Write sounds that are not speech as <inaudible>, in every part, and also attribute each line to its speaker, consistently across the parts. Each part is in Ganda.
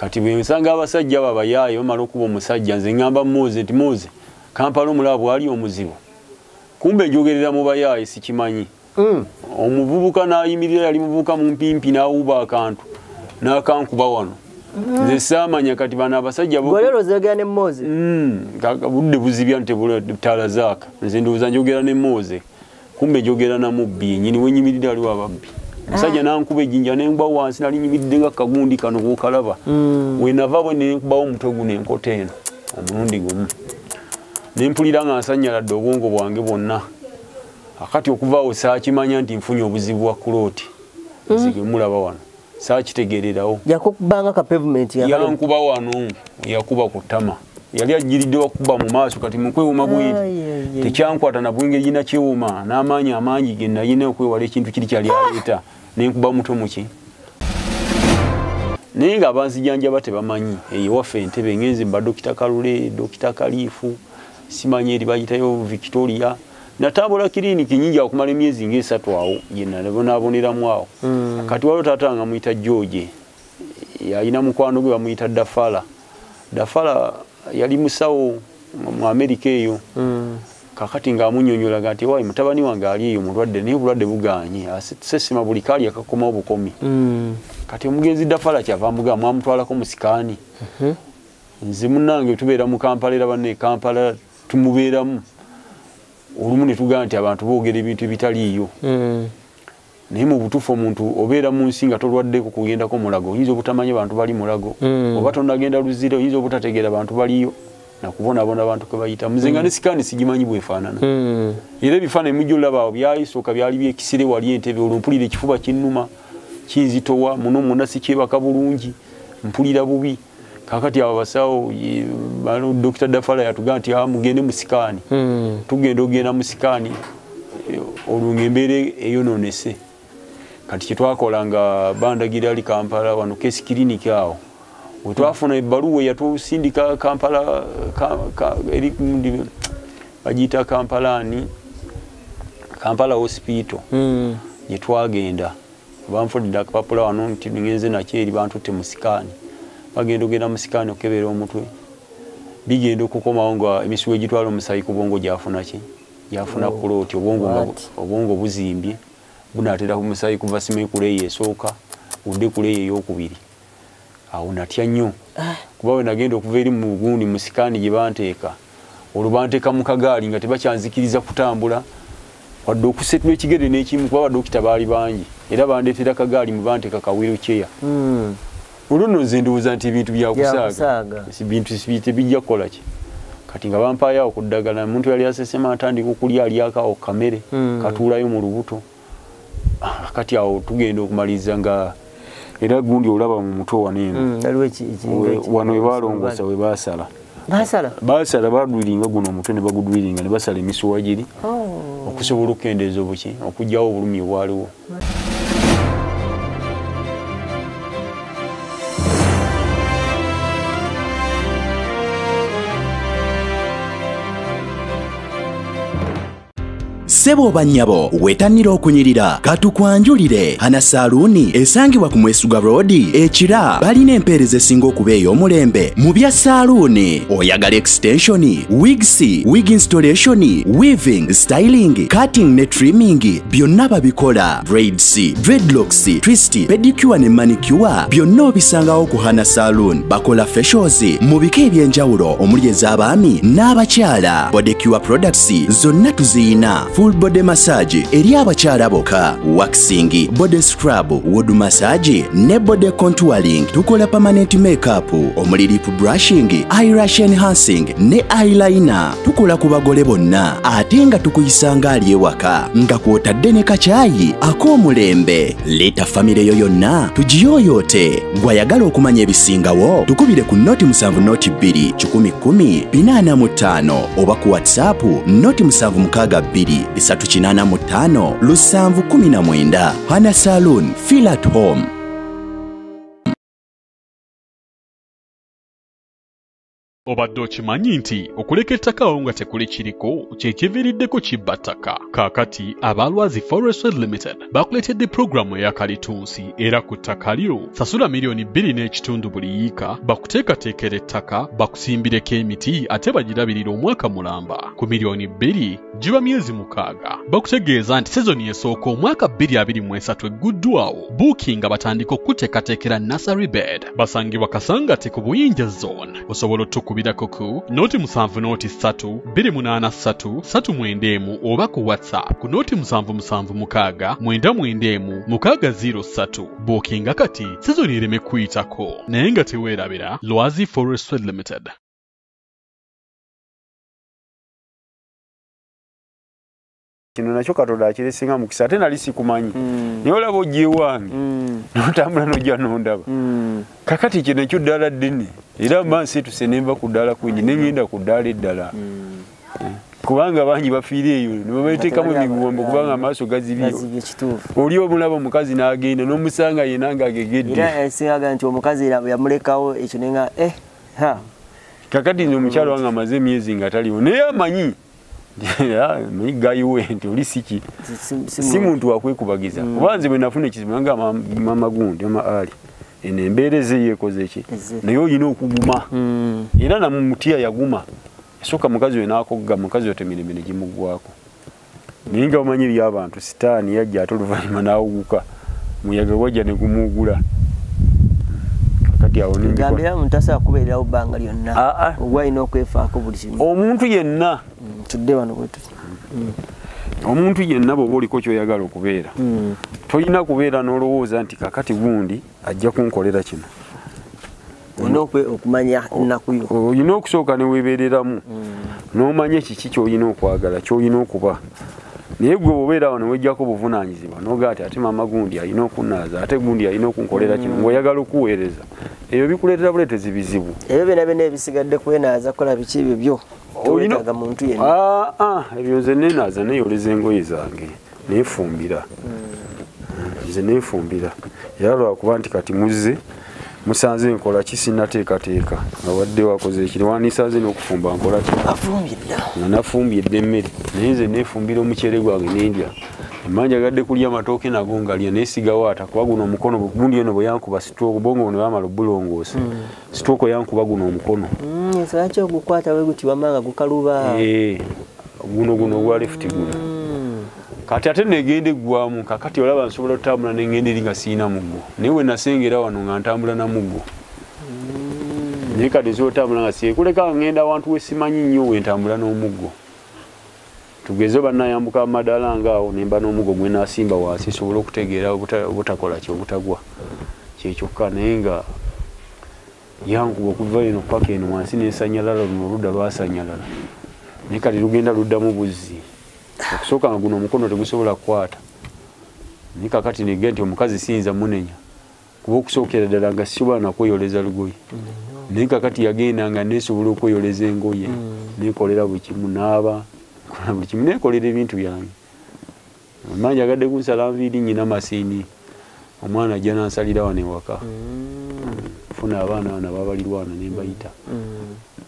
Speaker 1: kati bwe nsanga abasajja babayaaye bamala okuba omusajja nze ŋŋamba muze nti muze kampala omulaba bwali omuzibu. Kumbe njogerera mu bayaaye sikimanyi.
Speaker 2: Mm.
Speaker 1: omuvubuka n'ayimirira yali muvubuka mumpimpi n'awuba akantu n'akankuba wano. Nze saamanya kati bano abasajja Mm, kaka budde buzibya ntebutaala zaaka. Nze ndowooza njogera ne mooze kumbe njogera namubbi nyini wenyimirire aliwo ababbi omusajja nankuba ejjinja nengwa wansi nali nyimiridde nga kagundi kano kukalaba wenava bwe nenkubawo omutwe guno enkota eno omulundi gumu. Nempulira nga nsanyaladde obwongo bwange bwonna. Akati okuvaawo saakimanya nti nfunye obuzibu bwa kulooti. Nzige mulaba wano. Saakitegererawo.
Speaker 2: Yakukubanga ka pavement
Speaker 1: yankuba wano yakuba ku ttama. Yali ajiridde wakuba mu maaso kati mukwewuma bwiri tekyankwata na bwengeri gina kiwuma n'amaanyi amangi ge nalina okwewala ekintu kiri kyali aleeta nenkuba mutwe muki naye nga abanzijanjaba tebamanyi ewaffe entebe ngenzi mba dokita kalule dokita kaliifu simanyi eri bayitayo victoria. Natambula kiriniki nyingi akumala emyezi ngaesatu awo gyenabonaaboneramu awo. Kati waliwo taata nga muyita george yalina mukwano gwe bamuyita dafala. Dafala yali musawo mu amerika eyo kakati ngaamunyonyolaga nti wayi mutabani wange ali eyo mulwadde naye obulwadde buganye. Sesima buli kaali akakoma obukomi. Kati omugenzi dafala kyava mugaa mwamutwalako musikaani nze munange tubeera mu kampala era banne kampala tumubeeramu. Olumu ne tugamba nti abantu boogera ebintu ebitaliiyo. Naye mu butuufu omuntu obeera mu nsi nga tolwaddeko kugendako mulago oyinza obutamanya bantu bali mulago.
Speaker 2: Mm.
Speaker 1: oba tonagenda luzire oyinza obutategeera bantu baliyo nakubonaabona abantu kwe bayita. Muze nga ne sikaani sigimanyi bwefaanana. Era ebifaananyi mujja olabaawo byayisooka byali byekisire wali entebe olwo mpulira ekifuba kinnuma kinzitowa muno mwonna sikyebaka bulungi mpulira bubi. Kakati abo bano dokita dafala yatugamba nti "Ah, mugende mu sikaani tugenda ogenda mu sikaani eh, olwo ngaembeera eyononese. Kati kyetwakola nga bandagira ali kampala wano kesi kiriniki awo wetwafuna ebbaluwa eyatusindika kampala ka- ka- eri mundi- bagiyita kampalani kampala hospital. Gyetwagenda banfudidde akapapula wano nti ngenze nakyo eri bantutte mu sikaani bagenda ogenda mu sikaani okebera omutwe. Bigenda okukomawo nga emisiwo egitwala omusayi ku bwongo gyafuna ki? Gyafuna kulooti. Obwongo buzimbye. Bunaatera ku musayi kuva simanyi kuleeyo esooka budde kuleeyo eyokubiri awo natya nnyo. Kuba we nagenda okuva eri mu gundi mu sikaani gye banteeka. Olwo banteeka mu kagaali nga tebakyanzikiriza kutambula. Wadde okusetula ekigere n'ekimu kuba badokita baali bangi. Era bandeetera kagaali mu banteeka kawiroceya olwo nno nze ndowooza nti ebintu byakusaaga bintu tebijja kukola ki? Kati nga bampaayo ku ddagala omuntu yali asesema atandika okulya alyakawo kamere
Speaker 2: Mm.
Speaker 1: katuulayo mu lubuto. Ah, kati awo tugenda okumaliriza nga era gundi olaba mu mutwe wano eno
Speaker 2: aliwo ekiringa
Speaker 1: We-
Speaker 2: eki-
Speaker 1: wano we balongoosa we baasala
Speaker 2: basala?
Speaker 1: Badwiringa guno omutwe ne bagudwiringa ne basala emisuwa giri.
Speaker 2: Oh.
Speaker 1: okusobola okukendeeza obuki okugyawo obulumi obwaliwo
Speaker 3: ssebo oba nnyabo wetannira okunyirira. Katukwanjulire hana saaluuni esangibwa ku mwesuga road ekira. Balina empeereza esinga okuba ey'omulembe. Mu bya saaluuni oyagala extension wigs wig installation weaving styling cutting ne trimming byonna babikola. Braids dreadlocks twist pedicure ne manicure byonna obisangawo ku hana saloon bakola facials mu bika eby'enjawulo omuli ez'abaami n'abakyala. Bodecure products zonna tuziyina. Full body massage eri abakyala bokka. Waxing body scrub wood massage ne body contouring. Tukola permanent makeup omuli lip brushing eyelash enhancing ne eyeliner. Tukola ku bagole bonna ate nga tukuyisanga ali ewaka. Nga kwotadde ne kacaayi ak'omulembe leeta famire yo yonna tugiyooyoote. Gwayagala okumanya ebisingawo tukubire ku noti 7 noti 2 110 45 oba ku whatsapp noti bisatu kinana mutano ttaano lusanvu kumi na mwenda hana saloon feel at home.
Speaker 4: Obadde okimanyi nti okuleka ettaka awo nga tekuli kiriko kyekiviiriddeko kibba ttaka. Kaakati abalwazi forestry limited bakuleetedde pulogulaamu eya kalitunsi era ku ttaka lyo sasula miliyoni bbiri n'ekitundu buli yiika bakuteekateekera ettaka bakusimbireko emiti ate bagirabirira omwaka mulamba. Ku miliyoni bbiri giba myezi mukaaga bakutegeeza nti sezoni esooka omwaka 2023 egguddwawo buukinga batandika okuteekateekera nasary bed. Basangibwa kasangate ku buyinja zone. Osobola otukubirako ku noti 7 noti 3 283 391 oba ku whatsapp ku noti 776 991 603 buukinga kati sezoni ereme kuyitako naye nga teweerabira lwazi forestry limited
Speaker 1: kino nakyo katonda akiresinga mukisa ate nali sikumanyi. Naye olaba ojja ewange notambula nojja nondaba. Kakati kino ekyo ddaala ddene era mba nseetuse nemba ku ddaala kwingi negenda ku ddaala eddala. Kubanga bangi bafiire eyo nebabateekamu emiguwombo kubanga amaaso gazibyo
Speaker 2: Gazibye
Speaker 1: oli omulaba omukazi n'agenda n'omusanga yena ng'agegedde
Speaker 2: era esingaga nti omukazi yamulekawo ekyo nenga eh
Speaker 1: kakati nze omukyalo wange amaze emyezi nga taliwo naye amanyi <laughs> manyi gayiwe nti oli siki?
Speaker 2: Si-
Speaker 1: muntu wakwekubagiza kuba nze bwe nafuna ekizibu nga mama gundi ama ali. Eno embeera eze yeekoze ki? Naye olina okuguma.
Speaker 2: Mm.
Speaker 1: era namumutya yaguma. Esooka mukazi we n'akogga mukazi we temirembe ne gimuggwako naye nga bamanyi ebyabantu sitaani yajja ate oluvannyuma n'awuguka muyaga wajja ne gumuugula. Kakati awo
Speaker 2: gambira
Speaker 1: nimbikola
Speaker 2: muntu tasobola kubeererawo bbanga lyonna.
Speaker 1: Ah, ah.
Speaker 2: oba alina okwefaako buli kimu.
Speaker 1: Omuntu yenna
Speaker 2: Mm, tudde wano bwe tuti
Speaker 1: omuntu yenna bw'oba oliko kyoyagala okubeera
Speaker 2: Mm.
Speaker 1: tolina kubeera n'olowooza nti kakati gundi ajja kunkolera kino.
Speaker 2: Okumanya ennaku yo.
Speaker 1: Olina okusooka neweebereramu n'omanya kiki kyolina okwagala kyolina okuba. Naye gwe bwobeera awo newejjako buvunaanyizibwa nogaa ti ate mama gundi alina okunaaza ate gundi alina okunkolera kino ngaoyagala okuweereza. Ebyo bikuleetera buleetezi bizibu
Speaker 2: ebyo byonna byonna ebisigadde kwenaaza kola biki ebyo tewetaaga muntu yenna.
Speaker 1: Ah, ah, ebyo nze nenaaza neyoleza engoye zange neefumbira nze neefumbira era lwakuba nti kati muzze musanze nkola ki sinnateekateeka? Nga wadde wakoze ekiri wandisanze n'okufumba nkola ki? Nga nafumbye emmere naye nze neefumbira omuceere gwange nendya emanja gadde kulya amatooke nago ngalya nesigawo ata. Kuba guno omukono gundi eno bwe yankuba sitooko bongo buno bamala obulongoosa sitooko yankuba guno omukono.
Speaker 2: Mm, lwaki ogukwata bwe guti wamanga gukaluba?
Speaker 1: Eh, guno guno ogwa lefuti guno.
Speaker 2: Mm.
Speaker 1: kati ate negenda eggwamu kakati olaba nsobola otambula nengenda eri nga siina muggo naye we nasengera wano nga ntambula na muggo naye kati nsobola otambula nga sikuleka ngenda awantu wesimanyi nnyo wentambula n'omuggo tugeze bannayambuka amadala ngaawo nemba n'omuggo gwe nasimba wansi nsobole okutegeera obutakola ki obutagwa. Kyekyokka naye nga yankuba okuva eno paka eno wansi nesanyalala luno oludda lwasanyalala. Naye kati lugenda luddamu buzzi. Okusooka nga guno omukono tegusobola kukwata. Naye kakati nege nti omukazi siyinza munenya kuba okusookera ddala nga sisobola nakweyoleza lugoye. Naye kakati yagenda nga nesobola okweyoleza engoye nekolera buli kimu naaba kola buli kimu nekolera ebintu byange. Amanyi agadde kunsala nviiri nyina masiini omwana ajja nansalira wano ewaka. Funa abaana bana babalirwa wano nembayita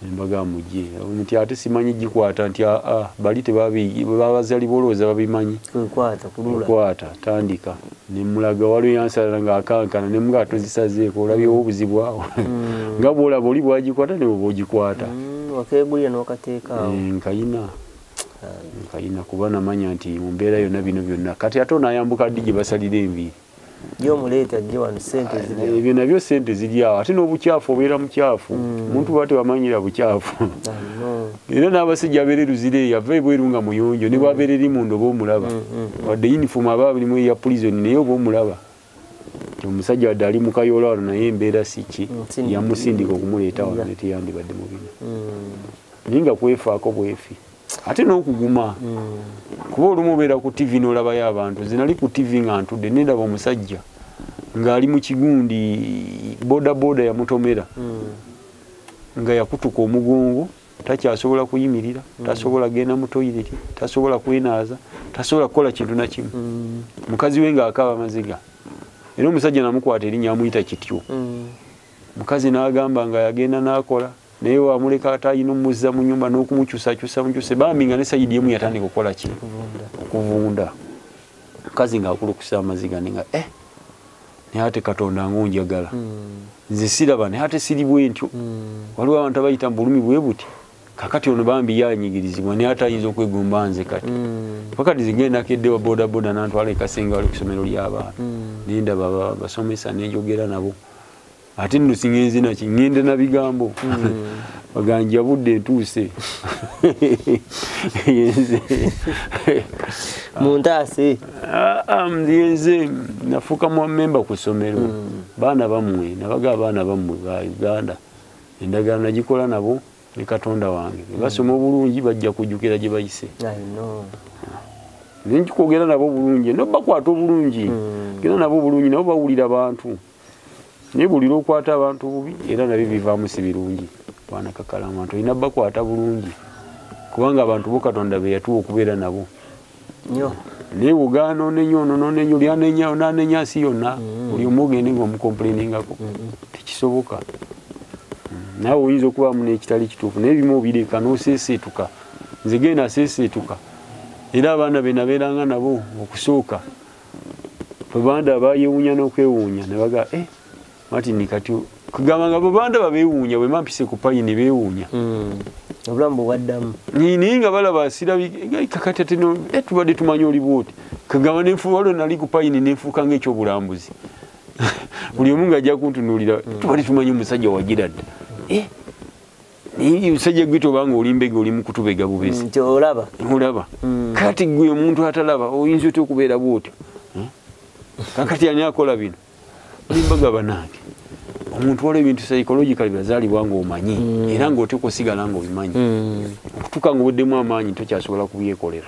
Speaker 1: nembaga mujje. Nti ate simanyi gikwata nti aa bali tebabi- babazali bolowooza babimanyi.
Speaker 2: Kwekwata kulula.
Speaker 1: Kwata tandika. Nemulaga waliwo yansalala ngaakankana nemugaa tozisazeeko olabyewo obuzibu awo <laughs> nga bwolaba oli bwagikwata nebwoba ogikwata
Speaker 2: Mm,
Speaker 1: Eh, nkayina nkayina kuba namanya nti mu mbeera yonna bino byonna. Kati ate onayambuka ddi gye basalira enviiri
Speaker 2: gyomuleeta jje wano sente ziri
Speaker 1: ebyo nabyo sente ziri awo ate n'obukyafu obeera mukyafu. Omuntu bwa tebamanyira bukyafu. Era n'abasajja abeera eruzire yava ebweru nga muyonjo ne bwabeera eri munda oba omulaba. Wadde yunifomu aba birimu eya prison naye oba omulaba. Omusajja wadde ali mukayoola wano naye embeera siki
Speaker 2: Nsindika.
Speaker 1: yamusindika okumuleeta wano
Speaker 2: Ya.
Speaker 1: neteyandibadde mu bino. Naye nga kwefaako bwefi ate n'okuguma. Kuba olumu obeera ku tv n'olabayo abantu nze nali ku tv nga ntudde nendaba omusajja ng'ali mu kigundi boda boda yamutomera. Nga yakutuka omugongo takyasobola kuyimirira tasobola genda mu toyireti tasobola kwenaaza tasobola kukola kintu nakimu mukazi we ng'akaaba amaziga era omusajja namukwata erinnya amuyita kityo. Mukazi n'agamba nga yagenda n'akola naye wamuleka atayina omuzza mu nyumba n'okumukyusakyusa mukyuse bambi nga ne sayidi emu yatandika okukola ki? Okuvunda. Mukazi ngaakulukusa amaziga nenga eh naye ate katonda ngaonjagala nze siraba naye ate siri bwe ntyo waliwo abantu abayita mu bulumi bwe buti kakati ono bambi yanyigirizibwa naye ate ayinza okwegomba nze kati. Pakati zigendako edde wa bodaboda nantwala ekasenga wali ku ssomero ly'abaana nendaba ba- basomesa nenjogera nabo ate nno singenze naki ngende na bigambo. Baganja budde ntuuse. Yenze.
Speaker 2: Muntaase
Speaker 1: Ah, ah, nze nafuuka mu memba ku ssomero. Baana bammwe nabaga abaana bammwe ba uganda endagala nagikola nabo ne katonda wange. Basoma obulungi bajja kujjukira gye bayise. Nenkikwogera nabo bulungi nobakwata obulungi. Gera nabo bulungi nabo bawulira bantu naye buli lwokwata abantu bubi era nabyo bivaamu si birungi. Wanakakalama nti olina bakwata bulungi. Kubanga abantu bo katonda be yatuwa okubeera nabo. Naye buganda onenya ono nonenya oli anenya onanenya nsi yonna buli omu ogende ngaomukomplainingako tekisoboka. Mm, naawe oyinza okubaamu nekitali kituufu naye bimu obireka noseeseetuka. Nze genda seeseetuka era abaana be nabeeranga nabo okusooka. Babanda bayewuunya n'okwewuunya nebaga e martin kati kugamba nga babanda babeewuunya bwe mampise ku payini beewuunya
Speaker 2: obulamu bwewaddamu
Speaker 1: naye nga balaba sirabi kakati ate eh, tubadde tumanye oli bwoti. Kagamba nenfuwalo nali ku payini nenfuuka ngaekyobulambuzi <laughs> buli omu nga ajja kuntunuulira tubadde tumanye omusajja wagira dda Eh, omusajja gwe tobanga oli mbega oli mukutubega bubezi
Speaker 2: olaba.
Speaker 1: Olaba kati gwe omuntu atalaba oyinza otya okubeera bwotyo Eh? kakati ani akola bino nimbaga banange omuntu wala ebintu psychological byazaalibwa nga omanyi era ngaoteeka osigala nga obimanyi okutuuka nga obuddemu amaanyi tokyasobola kubyekolera.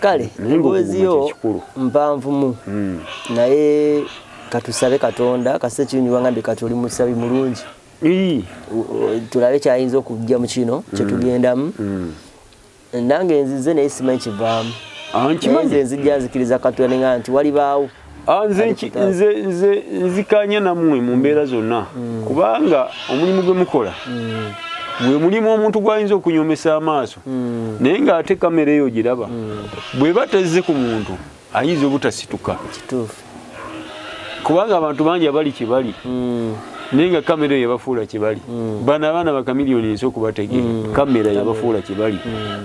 Speaker 2: Kale
Speaker 1: Naye
Speaker 2: emboozi yo
Speaker 1: ng'okuguma kyekikulu.
Speaker 2: mpanvumu
Speaker 1: Mm.
Speaker 2: naye katusabe katonda kase kinyuba ngambe kati oli musabi mulungi. Tulabe kyayinza okujja mu kino kyetugendamu
Speaker 1: Mm.
Speaker 2: nange nzize naye simanyi kivaamu.
Speaker 1: Ah,
Speaker 2: nze nzijja nzikiriza katonda nenga nti walibaawo
Speaker 1: nze nki- nze- nzikanya nammwe mu mbeera zonna. Kubanga omulimu gwe mukola gwe mulimu omuntu gwayinza okunyomesa amaaso naye ng'ate kamera eyo giraba bweba tezze ku muntu ayinza obutasituka kubanga abantu bangi abali kyebali naye nga kamera eyo yabafuula kyebali bano abaana bakamiliyoni nsi okubategeera. Kamera yabafuula kyebali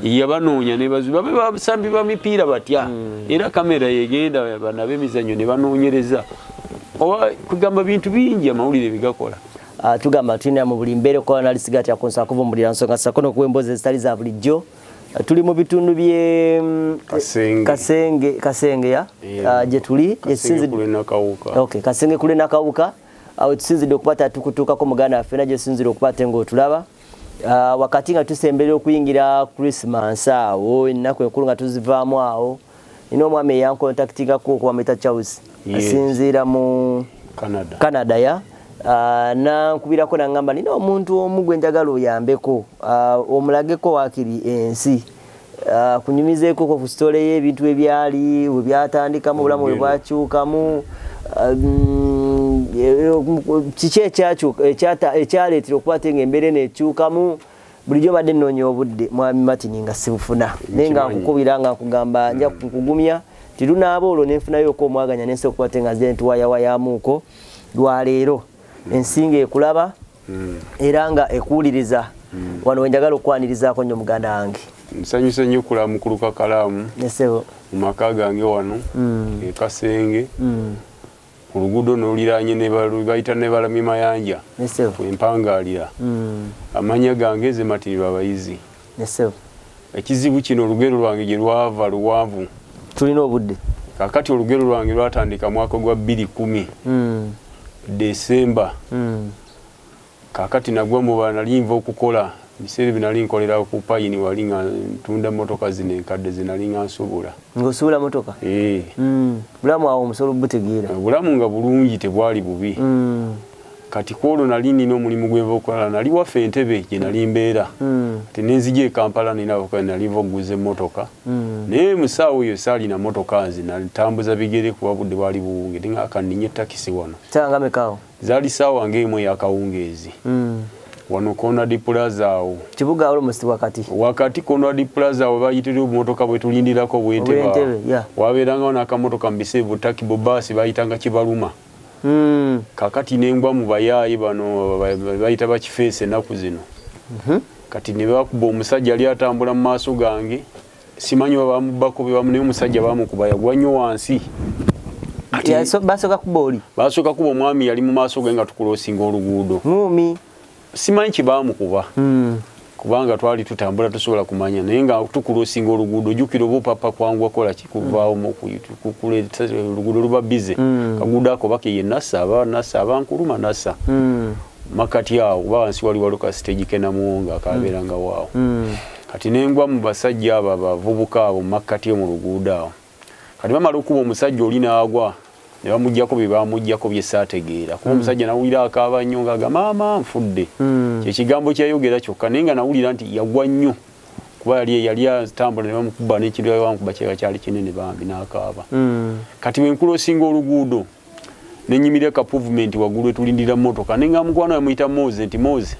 Speaker 1: yabanoonya nebazuba basambi ba mipiira batya? Era kamera yegenda bano ab'emizannyo ne banoonyereza. Oba kugamba bintu bingi amawulire bigakola
Speaker 2: Ah, tugamba tulina mu buli mbeera okukola nalisiga tyakonsa kuvumbulira nsonga sako nokuba emboozi ezitali za bulijjo. Tuli mu bitundu bye mm,
Speaker 1: Kasenge.
Speaker 2: kasenge kasenge ya?
Speaker 1: Yeah.
Speaker 2: Ah, gye tuli
Speaker 1: Kasenge kule nakawuka
Speaker 2: awo tusinzidde okubata tukutuukako muganda waffe nagye tusinzidde okubata ngaotulaba Ah, wakati nga tusemberera okuyingira christmas awo ennaku enkulu nga tuzivaamu awo nina omwami eyankontaktingako okuba mwita charles asinziira mu
Speaker 1: canada.
Speaker 2: Ya? Uh, nankubirako nagamba nina omuntu omu gwe njagala oyambeko. Uh, omulageko wakiri ensi. Kunyumizeeko ku sitole y'ebintu ebyali bwe byatandikamu obulamu bwe bwakyukamu kiki ekyata- ekyaleetera okuba te nga embeera eno ekyukamu bulijjo badde nnoonya obudde mwami matini nga sibufuna. Naye nga nkukubira nga nkugamba nja kukugumya tirunaaba olwo nenfunayooko omwaganya nensi okuba te nga zire ntiwayawayamuuko lwaleero ensinga ekulaba era nga ekuwuliriza. Wano wenjagala okwanirizaako nnyo muganda wange.
Speaker 1: Nsanyusa nnyo okulaba mukulu kakalaamu mu maka gange wano e kasenge ku luguudo noliranye bayita ne balamye mayanja.
Speaker 2: Nesebo
Speaker 1: wempangaalira amanya gange ze matini lwabayizi
Speaker 2: nesebo
Speaker 1: ekizibu kino olugero lwange gye lwava luwanvu
Speaker 2: tulina obudde.
Speaker 1: Kakati olugero lwange lwatandika mwaka gwa 210
Speaker 2: Mm,
Speaker 1: desemba kakati nagwa muba nali nva okukola biseera binali nkolera ku payini wali nga ntunda motoka zino enkadde zinali nga nsobola.
Speaker 2: Ngaosuubula motoka
Speaker 1: Eh,
Speaker 2: Mm, bulamu awo omusobola obutegeera
Speaker 1: obulamu nga bulungi tebwali bubi.
Speaker 2: Mm,
Speaker 1: kati kwolwo nali nina omulimu gwenva okukola nali waffe entebe gye nali mbeera.
Speaker 2: Mm.
Speaker 1: ti nenzija ekampala nina nalinva okuguza emmotoka
Speaker 2: Mm.
Speaker 1: naye musaawa eyo saalina motoka nze natambuza bigere kuba budde bwali buwunge nga kaninye takisi wano. Zaali saawa ngaemu eyakawungeezi. Wano conrad plaza awo
Speaker 2: Kibuga almost wakati.
Speaker 1: wakati conrad plaza awo bayitira obumotoka bwetulindirako
Speaker 2: Obwentebe,
Speaker 1: bwentebe
Speaker 2: yeah.
Speaker 1: wabeerangawo n'akamotoka mu biseevu takibo baasi bayitanga kibaluma
Speaker 2: Mm.
Speaker 1: kakati nengwa mu bayaayi bano ba- ba- bayita bakifeesa ennaku zino
Speaker 2: Mhm.
Speaker 1: kati ne bakuba omusajja ali atambula mu maaso gange simanyi oba bamubbako be bamu naye omusajja bamukuba yagwa nnyo wansi
Speaker 2: so basoka kuboli.
Speaker 1: basooka kuba omwami yali mu maaso ge nga tukulosinga oluguudo
Speaker 2: Ngumi.
Speaker 1: Simanyi kibamukuba
Speaker 2: Mm.
Speaker 1: kubanga twali tutambula tusobola kumanya naye nga tukulosinga oluguudo jjukira oba opapa kwangu akola kikuvaawo kuleeta oluguudo luba bize
Speaker 2: Mm.
Speaker 1: kaguudo ako bake ye nassa aba nassa abankuluma nassa
Speaker 2: Mm.
Speaker 1: makati awo oba wansi wali waliwo kasiteegi kenamuwonga akabeeranga waawo
Speaker 2: Mm.
Speaker 1: kati nengwa mu basajja abo abavubuka abo mu makkati mu luguudo awo kati bamala okuba omusajja oli n'agwa ne bamugjako bye bamugjako bye saategeera. Kuba omusajja nawulira akaaba nnyo ngaaga maama nfudde. Kyekigambo kyayogera kyokka naye nga nawulira nti yagwa nnyo. Kuba yali yali atambula ne bamukuba n'ekintu bamukuba kyega kyali kinene bambi n'akaaba.
Speaker 2: Mm.
Speaker 1: kati bwe nkulosinga oluguudo nenyimirira ka puvumenti waggulu etulindira motoka nenga mukwano yamuyita moze nti moze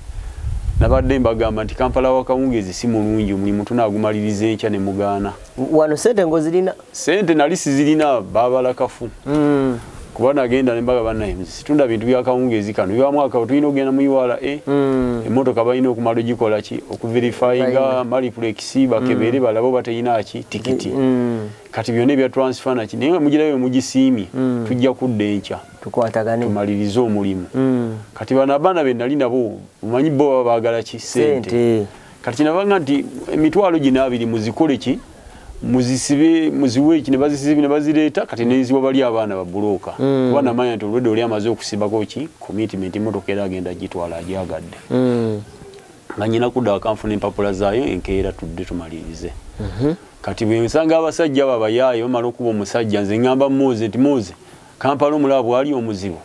Speaker 1: nabadde mbagamba nti kampala wakawungezi si mulungi omulimu tunagumaliriza enkya ne mugaana
Speaker 2: Wano sente ngozirina.
Speaker 1: sente nali sizirina babala kafu
Speaker 2: Mm.
Speaker 1: Kuba nagenda nembaga bannaye situndaba bintu byakawungezi kano. Byamwaka tulina okugenda mu ura
Speaker 2: Mm.
Speaker 1: emotoka balina okumala ogikola ki? Okuverifyinga
Speaker 2: Fine.
Speaker 1: maliplex bakebere balabe oba teyina ki? Tikiti
Speaker 2: Mm.
Speaker 1: kati byonna ebya transfer naki. Naye mugirayo mugisiimye
Speaker 2: Mm.
Speaker 1: tujja kudda enkya. Tumalirize omulimu.
Speaker 2: Mm.
Speaker 1: kati bano abaana be nali nabo omanyi bo baba baagala ki? Sente
Speaker 2: Sente.
Speaker 1: kati kinabanga nti emitwalo gino abiri muzikole ki muzisibe muziwe eki ne bazisibe ne bazireeta kati nenziwa bali abaana babulooka
Speaker 2: Mm.
Speaker 1: kuba namanya nti olwedde oli amaze okusibako ki commitment emotoka era agenda gitwala agyagadde
Speaker 2: Mm.
Speaker 1: nga nyina kudda akanfuna empapula zaayo enkeera tudde tumalirize
Speaker 2: Mhm.
Speaker 1: kati bwe nsanga abasajja abo abayaaye bamala okuba omusajja nze ŋŋamba moze nti moze kampala omulaba bwali omuzibu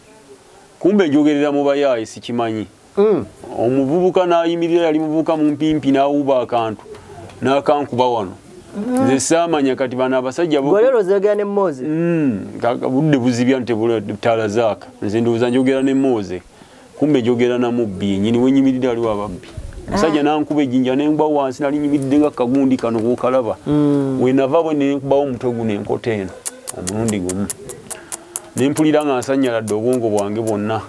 Speaker 1: kumbe njogerera mu bayaaye sikimanyi
Speaker 2: Mm.
Speaker 1: omuvubuka n'ayimirira yali muvubuka mumpimpi n'awuba akantu n'akankuba wano nze saamanya kati bano abasajja bo-
Speaker 2: Gwe lero zogera ne Mose.
Speaker 1: Mm, kaka budde buzibya ntebutala zaaka. Nze ndowooza njogera ne moze kumbe njogera namubbi nyini wenyimiridde aliwo ababbi. Omusajja nankuba ejjinja nengwa wansi nali nyimiridde nga kagundi kano bwokalaba
Speaker 2: Mm.
Speaker 1: wenava bwe nenkubawo omutwe guno enkota eno omulundi gumu. Nempulira nga nsanyaladde obwongo bwange bwonna.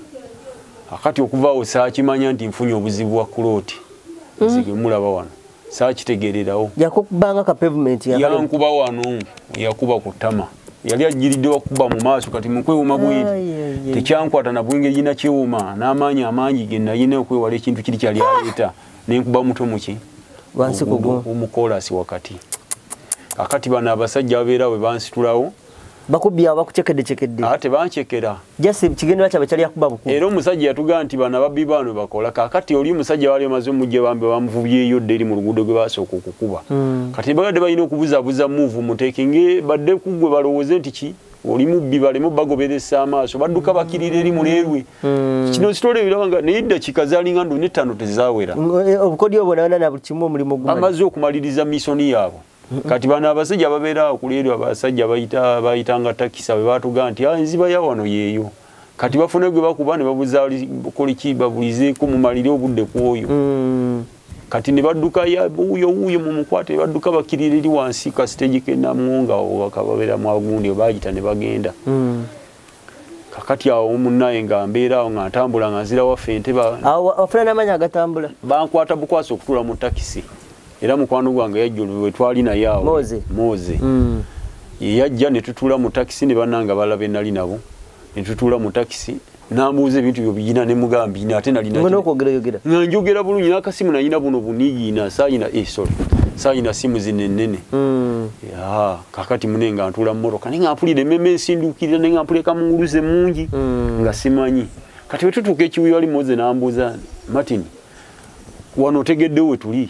Speaker 1: Akati okuvaawo saakimanya nti nfunye obuzibu bwa kulooti. Nzige mulaba wano saakitegererawo
Speaker 2: Yakukubanga ka pavement ya.
Speaker 1: yankuba wano yakuba ku ttama. Yali ajiridde wakuba mu maaso kati mukwewuma
Speaker 2: Ai,
Speaker 1: bwiri tekyankwata na bwengeri gina kyewuma n'amaanyi amangi ge nalina okwewala ekintu kiri kyali aleeta nenkuba mutwe muki omukolasi wakati. Akati bano abasajja babeera we bansitulawo
Speaker 2: Bakubya bakuchekedde chekedde.
Speaker 1: ate bankyekera
Speaker 2: Jasi kigendera kyabe kyali yakuba buku.
Speaker 1: era omusajja yatugamba nti bano ababbi bano bakola kakati oli omusajja wali omaze omujja bambi bamuvubyeyo dde eri mu luguudo gwe basooka okukuba
Speaker 2: Mm.
Speaker 1: kati bagadde balina okubuzabuza muvu mutekinge badde kugwe balowooze nti ki oli mubbi baleme bagoberesa amaaso badduka bakirira eri muleerwe
Speaker 2: Mm.
Speaker 1: kino kitolebiraba nga naye eddakika zaalinga ndona ettaano tezaawera
Speaker 2: Ngo- eh, Obukodi obwo naona na buli kimu omulimu gumali.
Speaker 1: bamaze okumaliriza misoni yaabwe kati bano abasajja babeera awo kuleeryo abasajja bayita bayitanga takisa bwe batugamba nti "Ah, enziba ya wano yeeyo kati bafune gwe bakuba ne babuza koleki babulizeeko mumalire obudde ku oyo
Speaker 2: Mm.
Speaker 1: kati ne badduka ya wuuyo wuuyo mumukwate ne badduka bakirira eri wansi ka stage kenamwonga wakababeera mwagundi bagita ne bagenda
Speaker 2: Mm.
Speaker 1: kakati awo munnaye nga mbeera awo nga ntambula nga nzira waffe ente ba-
Speaker 2: Awo ofuna n'amanya agatambula.
Speaker 1: bankwata bukwasi okutuula mu takisi era mukwano gwange yajja olwe twali naye awo
Speaker 2: Moze.
Speaker 1: moze
Speaker 2: Mm.
Speaker 1: yajja ne tutuula mu takisi ne bannanga balaba enali nabo ne tutuula mu takisi nambuuza ebintu byo biyina ne mugamba ine ate nalina
Speaker 2: Ngo n'okwogera yogera.
Speaker 1: nga njogera bulungi n'akasimu nayina buno buniyiina saayina eh, sorry saayina simu zino ennene
Speaker 2: Mm.
Speaker 1: Kakati mune nga ntuula mu motoka naye nga mpulira emmeme ensindukirira naye nga mpulira kamunguluze mungi
Speaker 2: Mm.
Speaker 1: nga simanyi kati bwe tutuuka ekibuyo ali moze n'ambuuza martin wano otegeddewo we tuli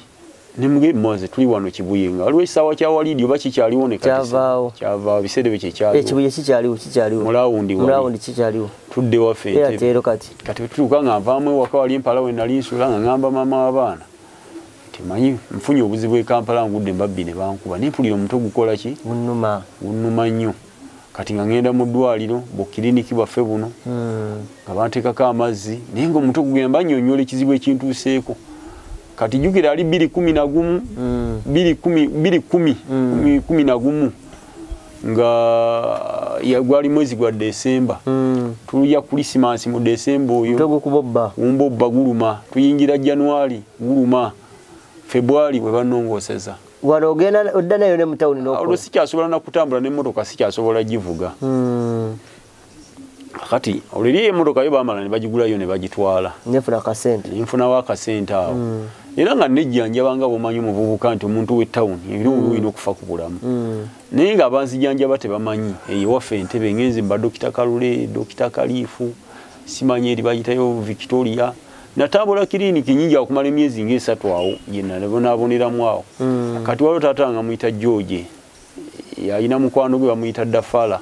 Speaker 1: nemuge moze tuli wano kibuyenga waliwo ekisaawa kya walidi oba kikyaliwo ne kati? Se-
Speaker 2: Kyavaawo.
Speaker 1: kyavaawo biseera bye kyekyaliwo.
Speaker 2: Ekibuye kikyaliwo kikyaliwo.
Speaker 1: Mulawundi
Speaker 2: kikyaliwo.
Speaker 1: Tudde waffe
Speaker 2: eyateero kati.
Speaker 1: Kati wetutuuka nga nvaamu ewaka wali empala we nali nsula nga ngamba maama w'abaana. Nti manyi nfunye obuzibu e kampala ngudde mbabbi ne bankuba. Nempulira omutwe gukola ki?
Speaker 2: Munuma
Speaker 1: gunnuma nnyo. Kati nga ngenda mu ddwaliro bukiriniki bwaffe buno
Speaker 2: Mm.
Speaker 1: nga banteekako amazzi naye nga omutwe gugenda banyonyola ekizibu ekintuuseeko kati jjukira ali bbiri kumi na gumu
Speaker 2: Mm.
Speaker 1: bbiri kumi- bbiri kumi kumi- kumi na gumu nga ya- gwali mwezi gwa desemba
Speaker 2: Mm.
Speaker 1: tulya krisimansi mu desemba oyo.
Speaker 2: Mutwe gukubobba
Speaker 1: wumba obba guluma. Tuyingira januari guluma. Februari bwe banongoseza
Speaker 2: wano ogenda odda nayo ne mutawuni
Speaker 1: olwo
Speaker 2: nokola
Speaker 1: sikyasobola nakutambula nemmotoka sikyasobola givuga.
Speaker 2: Mm.
Speaker 1: kati olwo eri emmotoka yo bamala ne bagigulayo ne bagitwala.
Speaker 2: Nefuna kasente.
Speaker 1: Nenfunawo akasente awo era nga nejjanjaba bwomanyi omuvubuka nti omuntu wetawuni ebiruulu olina okufa ku bulamu
Speaker 2: Mm.
Speaker 1: naye nga abanzijanjaba tebamanyi eyewaffe entebe ngenzi mba dokita kalule dokita kaliifu simanyi eri bayitayo victoria natambula kiriniki nyingi akumala emyezi ngaesatu awo gyenabonaaboneramu awo
Speaker 2: Mm.
Speaker 1: kati waliwo taata nga muyita george yalina mukwano gwe bamuyita dafala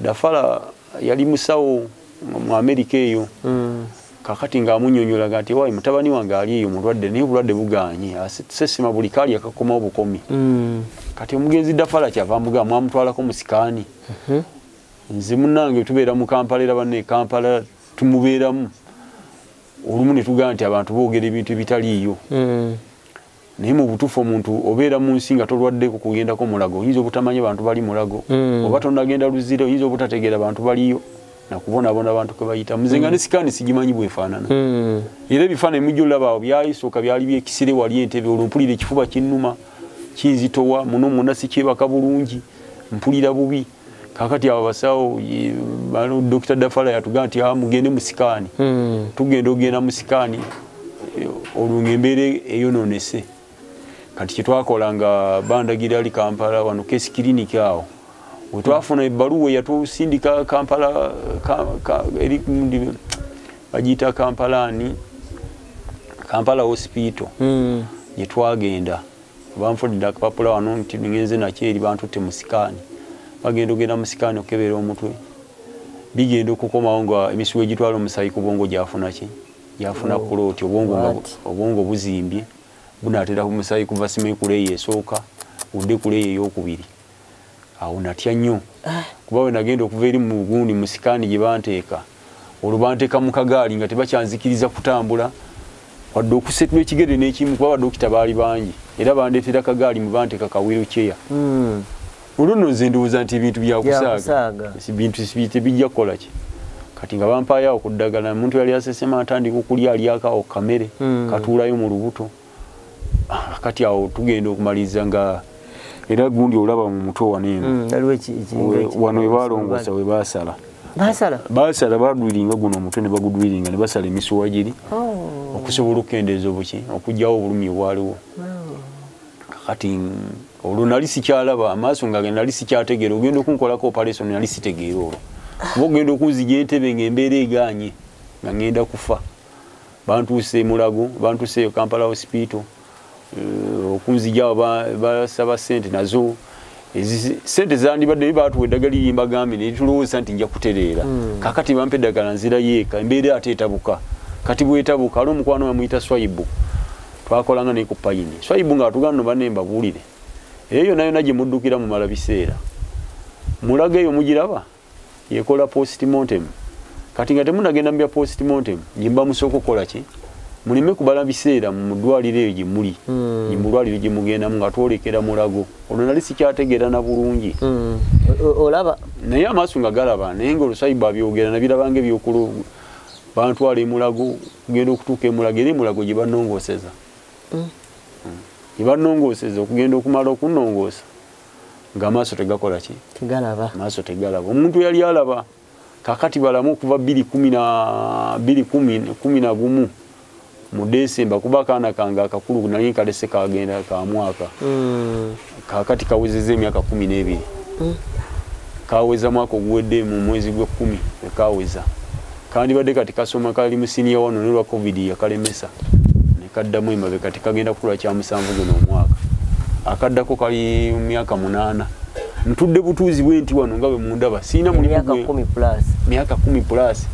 Speaker 1: dafala yali musawo mu amerika eyo
Speaker 2: Mm.
Speaker 1: Kakati ngaamunyonyolaga nti wayi mutabani wange ali eyo mulwadde naye obulwadde buganye. Sesima buli kaali akakoma obukomi.
Speaker 2: Mm.
Speaker 1: kati omugenzi dafala kyava muga mwamutwalako musikaani. Nze munange tubeera mu kampala era banne kampala tumubeeramu. Olumu ne tugamba nti abantu boogera ebintu ebitaliiyo.
Speaker 2: Mm.
Speaker 1: naye mu butuufu omuntu obeera mu nsi nga tolwaddeko kugendako mulago oyinza obutamanyi bantu bali mulago.
Speaker 2: Mm.
Speaker 1: oba tonagenda luzira oyinza obutategeera bantu baliyo nakubonaabona abantu kwe bayita. Muze nga ne sikaani sigimanyi bwefaanana.
Speaker 2: Mm.
Speaker 1: era ebifaananyi mujja olaba awo byayisooka byali byekisire wali entebe olwo mpulira ekifuba kinnuma kinzitowa muno mwonna sikyebaka bulungi mpulira bubi. Kakati abo bano dokita dafala yatugamba nti "Ah, mugende mu sikaani
Speaker 2: Mm.
Speaker 1: tugenda ogenda mu sikaani eh, olwo ngaembeera eyononese. Kati kyetwakola nga bandagira ali kampala wano kesi kiriniki awo wetwafuna ebbaluwa eyatusindika kampala ka- ka- eri bagiyita kampalani kampala hospital.
Speaker 2: Mm.
Speaker 1: gyetwagenda banfudidde akapapula wano nti ngenze nakyo eri bantutte mu sikaani. Bagenda ogenda mu sikaani okebera omutwe. Bigenda okukomawo nga emisiwo egitwala omusayi ku bwongo gyafuna ki? Gyafuna obwongo bu-
Speaker 2: What?
Speaker 1: obwongo buzimbye. Bunaatera ku musayi kuva simanyi kuleeyo esooka budde kuleeyo eyokubiri awo natya nnyo. Kuba we nagenda okuva eri mu gundi mu sikaani gye banteeka olwo banteeka mu kagaali nga tebakyanzikiriza kutambula wadde okusetula ekigere n'ekimu kuba badokita baali bangi era bandeetera kagaali mu banteeka kawiruceya
Speaker 2: Mm.
Speaker 1: olwo nno nze ndowooza nti ebintu byakusaaga bintu tebijja kukola ki? Kati nga bampaayo ku ddagala omuntu yali asesema atandika okulya alyakawo kamere
Speaker 2: Mm.
Speaker 1: katuulayo mu lubuto. Ah, kati awo tugenda okumaliriza nga era gundi olaba mu mutwe wano eno
Speaker 2: Mm.
Speaker 1: wano we balongosa we basala. Badwiringa guno omutwe ne bagudwiringa ne basala emisuwa giri
Speaker 2: Oh.
Speaker 1: okusobola okukendeeza obuki okugyawo obulumi obwaliwo. Kati olwo nali sikyalaba amaaso nga nali sikyategeera ogenda okunkolako operation nali sitegeera olwo. Kuba ogenda okunzija entebe ngaembeera eganye nga ngenda kufa. Bantuuse mulago bantuuseeyo kampala hospital Eh, okunzija awo ba- basaba sente nazo sente zandibadde batuwa eddagala liyimbagambye netulowooza nti nja kutereera. Kakati bampa eddagala nzirayo eka embeera ate etabuka. Kati bwetabuka ali omukwano bamuyita swayibu twakolanga ne ku payini swayibu nga atugana no banne mbabuulire. Eyo yonna yonna gye muddukira mumala biseera mulaga eyo mugiraba? Yekola postmortem kati nga temunagenda mu bya postmortem gyemba musooka okukola ki muleme kubala biseera mu ddwaliro eyo gye muli.
Speaker 2: Mm.
Speaker 1: mu lwaliro gye mugendamu nga twolekera mulago. Olwo nali sikyategeera na bulungi.
Speaker 2: Mm. O- olaba?
Speaker 1: Naye amaaso nga galaba naye nga olusayibu abyogera nabirabanga ebyokulo bantwala emulago kugenda okutuuka emulago era emulago gye banongooseza gye banongooseza okugenda okumala okunongoosa ng'amaaso tegakola ki? Amaaso tegalaba. Omuntu yali alaba kakati balamu okuva bbiri kumi na bbiri kumi na gumu mu desemba kuba akaana kange akakulu naye kalese kagenda ka mwaka.
Speaker 2: Mm.
Speaker 1: kakati kawezeza emyaka kumi n'ebiri. Kaweza mwaka oguwedde mu mwezi gw'ekkumi ekaweza kandibadde kati kasoma kali mu siniya wano ne lwa covid yakalemesa ne kaddamu emabega tekagenda kutula kya musanvu guno omwaka. Akaddako kali mu myaka munaana. Ntudde butuuzi bwe nti wano nga bwe mundaba. Siina mulimu gwe-
Speaker 2: kumi
Speaker 1: myaka kumi plus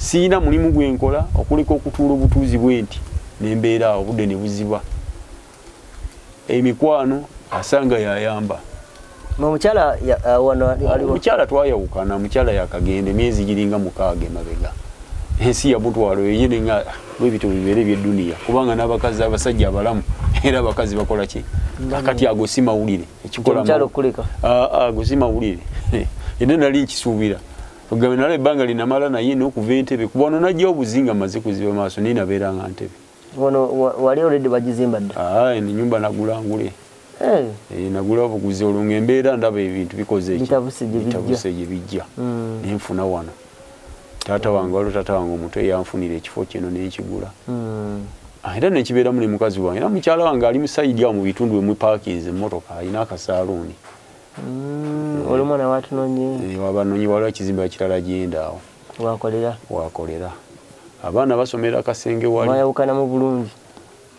Speaker 1: siina mulimu gwe nkola okuleka okutuula obutuuzi bwe nti nembeera awo obudde ne buziba. Emikwano asanga yayamba.
Speaker 2: Omukyala ya- ah,
Speaker 1: omukyala twayawukana mukyala yakagenda emyezi giringa mukaaga emabega. Ensi yamutwalo eye nenga bwebito bibeere ebyeduniya kubanga n'abakazi abasajja abalamu <laughs> era abakazi bakola ki? Kakati ago si mawulire ekikola
Speaker 2: omukyala
Speaker 1: mawu-
Speaker 2: okuleka
Speaker 1: Ah, ago si mawulire. <laughs> Era nali nkisuubira ogambe nala ebbanga linamala naye n'okuva entebe kuba ono najjawo buzinga maze kuziba maaso naye nabeeranga ntebe.
Speaker 2: Wano wa- wali oledi bagizimba dda
Speaker 1: eno nyumba nagula ngule.
Speaker 2: Eh,
Speaker 1: Eh, nagula buguzi olwo embeera ndaba ebintu bikoze eki?
Speaker 2: Bitabuse gye bijja.
Speaker 1: Bitabuse gye bijja.
Speaker 2: Mm.
Speaker 1: nenfuna wano. Taata wange waliwo taata wange omutwe yanfunira ekifo kino nenkigula
Speaker 2: mm.
Speaker 1: Ah, era nekibeeramu ne mukazi wange. Era mukyala wange ali musaidi awo mu bitundu bwemupakinze emotoka alina akasaaluuni
Speaker 2: Mm, oli omwana watunonye?
Speaker 1: Wabanonyi waliwo ekizimbe kirala gyenda awo
Speaker 2: wakolera?
Speaker 1: Wakolera. Abaana basomera akasenge wali.
Speaker 2: Mwayawukanamu bulungi.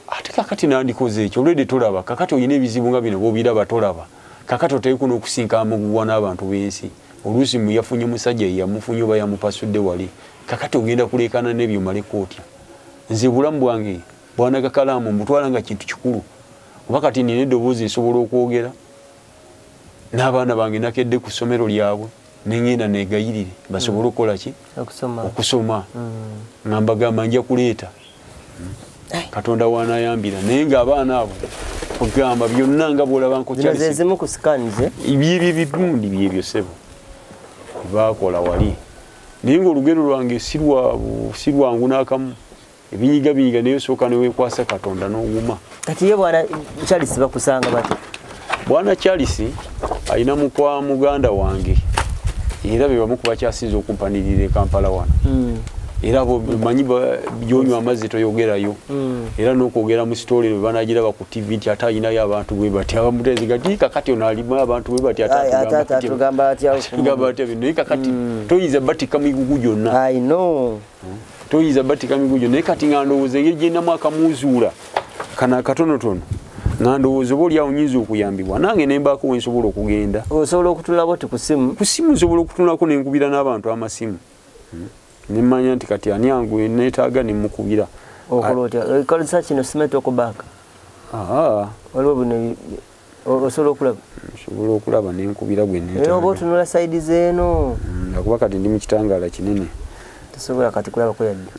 Speaker 1: Ate kakati nandikoze ekyo olwedde tolaba. Kakati olina ebizibu nga bino bobiraba tolaba. Kakati oteeku n'okusinkana muguwa n'abantu b'ensi. Oluusi mu yafunye musajja ye yamufunye oba yamupasudde wali. Kakati ogenda kuleekana n'ebyo maleko otya nze bulamu bwange bwanaga kalaamu mbutwala nga kintu kikulu. Oba kati nina eddoboozi esobola okwogera n'abaana bange nakedde ku ssomero lyabwe nengenda negayirire. Basobole okukola ki?
Speaker 2: Okusoma.
Speaker 1: Okusoma.
Speaker 2: Mm.
Speaker 1: nga mbagamba nja kuleeta. Katonda wanayambira. Naye ngaabaana abo ogamba byonna nga bwolaba
Speaker 2: ku sikanize
Speaker 1: byebyo sebo bakola wali. Naye ngaolugero lwange si lwangu n'akamu. Ebinyiga binyiga naye osooka neweekwasa katonda n'owuma.
Speaker 2: Kati ye bwana charles bakusanga bati?
Speaker 1: Bwana charles alina mukwa muganda wange era bebamu ku bakyasinza okumpanirira ekampala wano.
Speaker 2: Mm.
Speaker 1: era abo manyi byonywa amazzi toyogerayo.
Speaker 2: Mm.
Speaker 1: era n'okwogera mu sitole bwe banagiraba ku tv nti ate ayinayo abantu bwe bati abamutezi gati kakati ono alimu abantu bwe bati ate
Speaker 2: Ai,
Speaker 1: atugamba
Speaker 2: ate
Speaker 1: atya- naye kakati toyinza batika migugu gyonna. Toyinza batika migugu gyonna. Naye kati nga ndowooza engeri gyendamu akamuzuula kana akatonotono nga ndowooza oba oliawo nyinza okuyambibwa nange nembaako wensobola okugenda.
Speaker 2: Osobola okutulabo ti ku simu?
Speaker 1: Ku simu nsobola okutunulako nenkubira n'abantu amasimu. Hmm. nemmanya nti kati ani angu neetaaga nemukubira
Speaker 2: okola otya? Kozesa kino simeti okubaaka
Speaker 1: Ah,
Speaker 2: waliwo bino osobola okulaba?
Speaker 1: Nsobola okulaba nenkubira gwe
Speaker 2: era oba otunula sayidi zeeno.
Speaker 1: Akuba kati ndi mukitangaala kinene.
Speaker 2: Tosobola kati kulabako yadde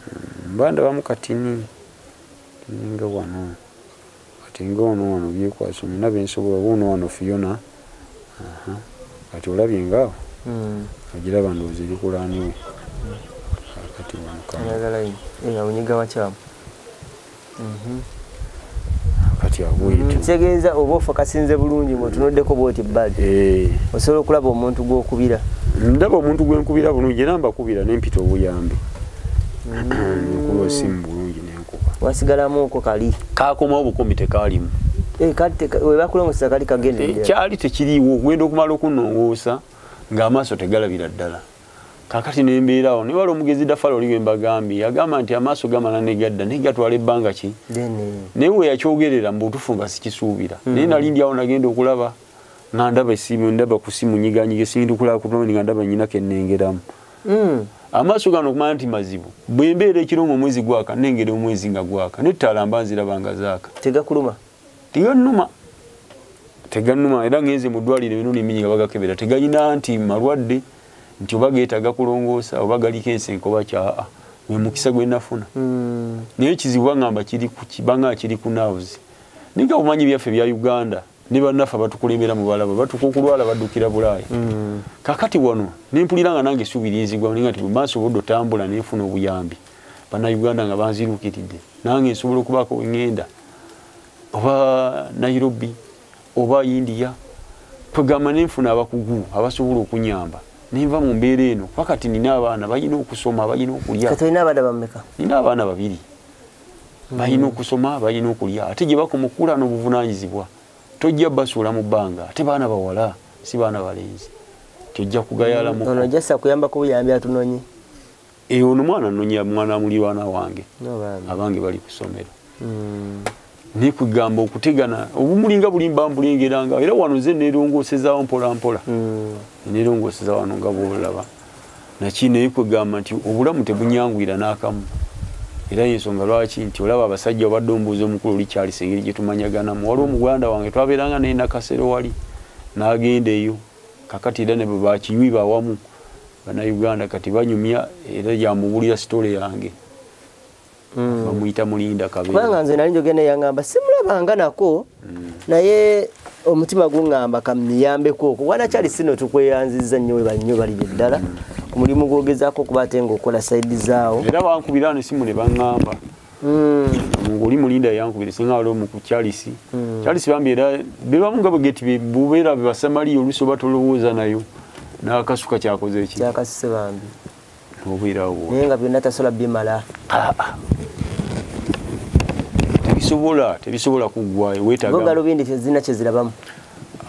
Speaker 1: mba ndabamu katini tininga wano kati nga ono wano byekwasa nina bensobola oba ono wano fiona kati olabye ngaawo ogiraba ndowooza erikulaniwe kati wano kano.
Speaker 2: ayagala awunyiga wakyamu.
Speaker 1: Kati abwete
Speaker 2: kitegeeza oba ofa kasinze bulungi ngaotunuddeko bwoti bbali
Speaker 1: Eh,
Speaker 2: osobola okulaba omuntu gwokubira?
Speaker 1: Ndaba omuntu gwenkubira bulungi era mbakubira nempita obuyambi. Nkuba osimu bulungi nenkuba.
Speaker 2: Wasigalamuko kali
Speaker 1: kakomawo bukomi tekaalimu
Speaker 2: Eh, kali webakulongosesa kali kagende
Speaker 1: kyali tekiriiwo ogenda okumala okunongoosa ng'amaaso tegalabira ddala. Kakati nembeeraawo niwala omugezi dafala oli wembagambye yagamba nti amaaso gamala negadda naye gatwala ebbanga ki? Naye we yakyogerera mbutufu nga sikisuubira. Naye nali ndyawo nagenda okulaba nga ndaba esimu ndaba ku simu nyiganyiga esindu kulaba kutondi nga ndaba nyina kennengeramu amaaso gano okumanya nti mazibu bwembeera ekiro nga omwezi gwaka nengera omwezi nga gwaka nettaala mba nzirabanga zaaka.
Speaker 2: Tegakuluma?
Speaker 1: Tegannuma. Tegannuma era ngenze mu ddwaliro emirundi emingi nga bagakebera tegayina nti malwadde nti oba geetaga kulongoosa oba galiko ensenko oba kyaa gwe mukisa gwe nafuna naye ekizibu bagamba kiri ku ki- banga kiri ku nerves. Ninga bumanyi byaffe bya uganda ne bannaffe abatukulembera mu balaba batuka okulwala baddukira bulaaya. Kakati wano nempulira nga nange esuubirizigwa ninga ti mumaaso obudde otambula nenfuna obuyambi. Bannayuganda nga banzirukiridde nange nsobola okubaako wengenda oba nairobi oba india kwegamba nenfuna abakugu abasobola okunyamba. Nenva mu mbeera eno kuba kati nina abaana balina okusoma balina okulya.
Speaker 2: Kati olina abaana
Speaker 1: babiri. Balina okusoma balina okulya. Ate gye bakoma okukula n'obuvunanyizibwa tojja basuula mu bbanga. Ate baana bawala si baana balenzi. Tojja kugayalamu
Speaker 2: ono jasa kuyambako buyambi atunonye
Speaker 1: eyo ono mwana nonya mwana mulirwana wange. Abange bali ku ssomero. Nekugamba okutegana obumulinga bulimba mbulengeranga era wano ze nerongosezawo mpola mpola. Nerongoseza wano nga bwolaba. Naki naye kwegamba nti obulamu tebunyangwira n'akamu era yensonga lwaki nti olaba abasajja obadde ombuuza omukulu olikyalisa engeri gyetumanyaganamu waliwo omuganda wange twabeeranga naye nakasero wali n'agenda eyo. Kakati era ne bakinywiba awamu bannayuganda kati banyumya era yamubulira sitole yange. Bamuyita mulinda
Speaker 2: kubanga
Speaker 1: kabeera
Speaker 2: nze nali njogenda yangamba simulabanga nako? Naye omutima guŋŋamba kamuyambeko wanakyali sino tukweyanziza nnyo we bannyo balire ddala ku mulimu gwogezaako okuba ate ngaokola saidi zaawo.
Speaker 1: Era bankubira nesimu ne baŋŋamba.
Speaker 2: Mm.
Speaker 1: oli mulinda yankubira singa waliwo mu ku charles. Charles bambi era bebamu nga bageti bubeera bebasamaliya oluusi oba tolowooza nayo nakasuka kyakoze eki
Speaker 2: kyakasise bambi.
Speaker 1: Obeerawo
Speaker 2: naye nga byonna tasobola bimala.
Speaker 1: Tebisobola tebisobola kuggwayo
Speaker 2: bo
Speaker 1: weetaaga
Speaker 2: galubindi zirina kyezirabamu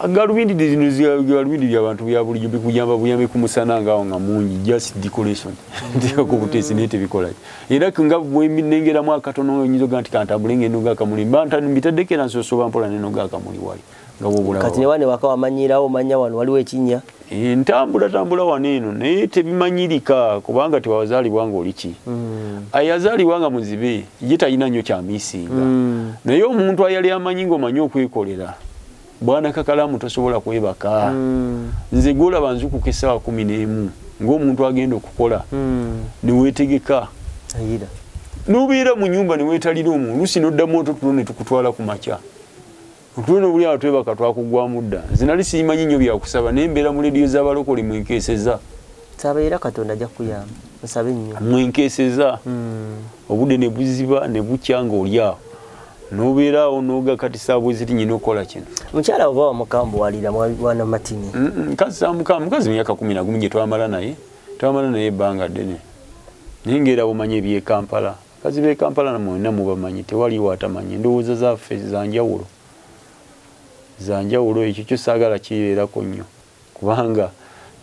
Speaker 1: galubindi zino zi- galubindi byabantu bya bulijjo bikuyamba buyambi ku musana ngaawo nga mungi just decoration. <laughs> Ntekako buteesi naye tebikolayo era nga bwenengeramu akatono oyinza oga nti kantambule ngendo ngaakamuli mbitaddekera nsosoba mpola nenoga akamuli wali nga bwobulaba
Speaker 2: kati ne wane waka wamanyirawo omanya wano waliwo ekinnya?
Speaker 1: Eh, ntambula tambula wano eno naye tebimanyirika kubanga tewazaalibwa nga oli ki? Ayazaalibwa nga muzibe ye talina nnyo kyamiisinga naye omuntu ayali amanyi ngaomanyi okwekolera bwana kakalamu tosobola kwebaka. Nze gwolaba nzukuka essaawa kumi n'emu ng'omuntu agenda okukola niweetegeka
Speaker 2: ayira.
Speaker 1: Nobeera mu nyumba niweetalira omu oluusi noddamu ototulo ne tukutwala ku makya. Otulo nobuli awo twebaka twakugwamu dda. Nze nali simanyi nnyo byakusaba naye mbeera mu lediyo z'abalokole mwenkeeseza.
Speaker 2: Saba era katonda ajja kukuyamba musabe nnyo.
Speaker 1: Mwenkeeseza. Obudde ne buziba ne bukya ng'oli awo nobeera awo noga kati saabwe ziti nyina okukola kino?
Speaker 2: Mukyala oba wamukambuwalira wana matini
Speaker 1: Mm, mukazi samuka mukazi myaka kumi nagumu gye twamala naye twamala naye ebbanga ddene. Naye ngaera bumanyi eby'e kampala. Kazi b'e kampala namwena mubamanyi tewaliwo atamanyi endowooza zaffe zanjawulo zanjawulo ekyo kyo saagala kireerako nnyo. Kubanga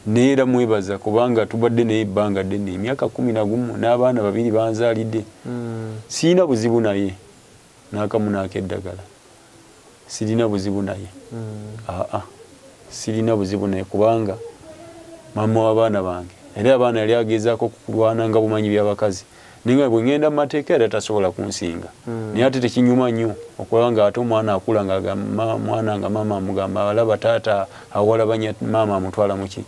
Speaker 1: neera mwebaza kubanga tubadde naye ebbanga ddene. Emyaka kumi nagumu n'abaana babiri banzaalidde. Siina buzibu naye n'akamu n'akeddagala sirina buzibu naye. Aa sirina buzibu naye kubanga mama w'abaana bange era abaana yali agezaako kukulwana nga bumanyi byabakazi naye nga bwe ngenda mu mateeka era tasobola kunsinga. Naye ate tekinyuma nnyo okuba nga ate omwana akula nga mwana nga maama amugamba alaba taata awalabanya maama amutwala muki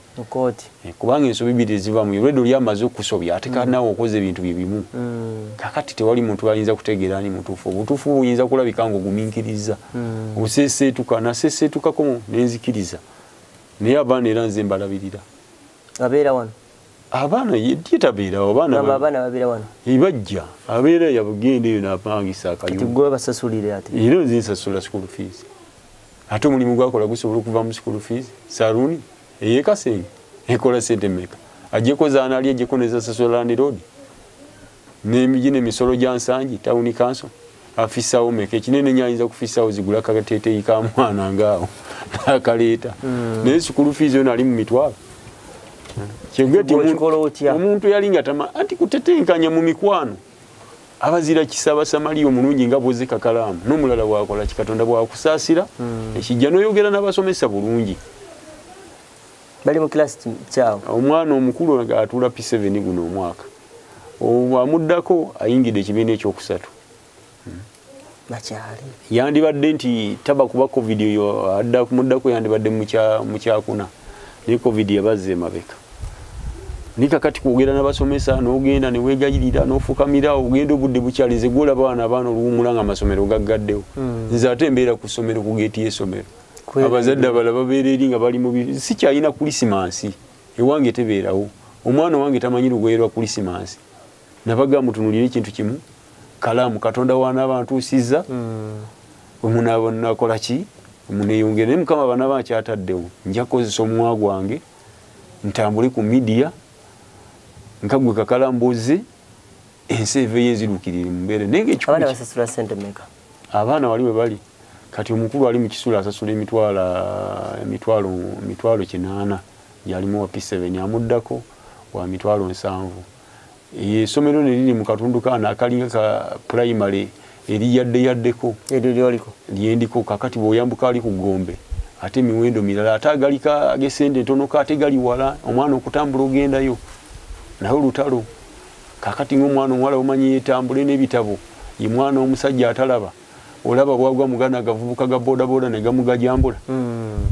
Speaker 1: Eh, kubanga ensobi bbiri ezivamu olwedde oli amaze okukusobya ate kanaawe okoze ebintu bye bimu. Kakati tewali muntu ayinza kutegeera ni mutuufu. Obutuufu buyinza kulabika nga ogumiikiriza. Oseeseetuka naseeseetukako nenzikiriza naye abaana era nze mbalabirira.
Speaker 2: Abeera wano
Speaker 1: abaana ye ye tabeerawo abaana
Speaker 2: gamba
Speaker 1: ba-
Speaker 2: abaana babeera wano.
Speaker 1: Ebajja abeera yabugenda eyo napangisa
Speaker 2: kati
Speaker 1: akayumba
Speaker 2: gwe basasulire ate?
Speaker 1: Era nze nsasula school fees. Ate omulimu gwakola gusobola okuva mu school fees? Saluuni eyekasenge ekola sente meka ajjeko zaanali ajjeko nezasasula land road. Nemigi nemisolo gya nsangi tawuni kanso afisawo meka. Ekinene nyo ayinza kufisawo zigula kateteyi ka mwana ngaawo nakaleeta. Naye school fees yo nali mu mitwalo omuntu- yali nga tama anti kutetenkanya mu mikwano. Abazira kisaba samaliya omulungi nga bwoze kakalaamu n'omulala bwakola kikatonda bwakusaasira ekijja n'oyogera n'abasomesa bulungi.
Speaker 2: Bali mu kilasi ki- kyawe
Speaker 1: omwana omukulu atuula p7 guno omwaka. Amuddako ayingidde ekibiina ekyokusatu.
Speaker 2: Bakyali.
Speaker 1: Yandibadde nti taba kuba covid muddako yandibadde mu kya- mu kyakuna. Naye covid yabazza emabeka ni kakati kwogera n'abasomesa n'ogenda newegayirira n'ofukamira ogenda obudde bukyalize gwolaba abaana abaana oluwumula nga amasomero gaggaddewo nze ate mbeera ku ssomero ku geeti y'essomero. Abazadde abala babeera eri nga bali mu sikyalina kulisimansi ewange tebeerawo. Omwana wange tamanyi lugoye lwa kulisimansi nabaga mutunulire ekintu kimu kalaamu katonda wanaaba ntuusizza nakola ki? Muneyongere naye mukama bana bakyataddewo nja kukozesa omumwa gwange ntambule ku midiya nga gwe kakalambuzi ensi eveyo enzirukirire mumbeere naye
Speaker 2: abaana
Speaker 1: ngaekikulu
Speaker 2: basasula sente meka
Speaker 1: abaana wali we bali. Kati omukulu ali mu kisula asasula emitwalo emitwalo emitwalo kinaana gyalimu wa p7 amuddako wa mitwalo nsanvu. Essomero ne liri mu katundu kaana akalinga ka primary eriyadde yaddeko. Lyendiko kakati bw'oyambuka ali ku gombe ate emiwendo mirala ate agalika agesente ntonoka ate gali wala omwana okutambula ogendayo naye olutalo kakati ngaomwana omuwala omanyi yetambule n'ebitabo ye mwana omusajja atalaba olaba bwagwa mugana agavubuka ga bodaboda ne gamugajambula.
Speaker 2: Mm,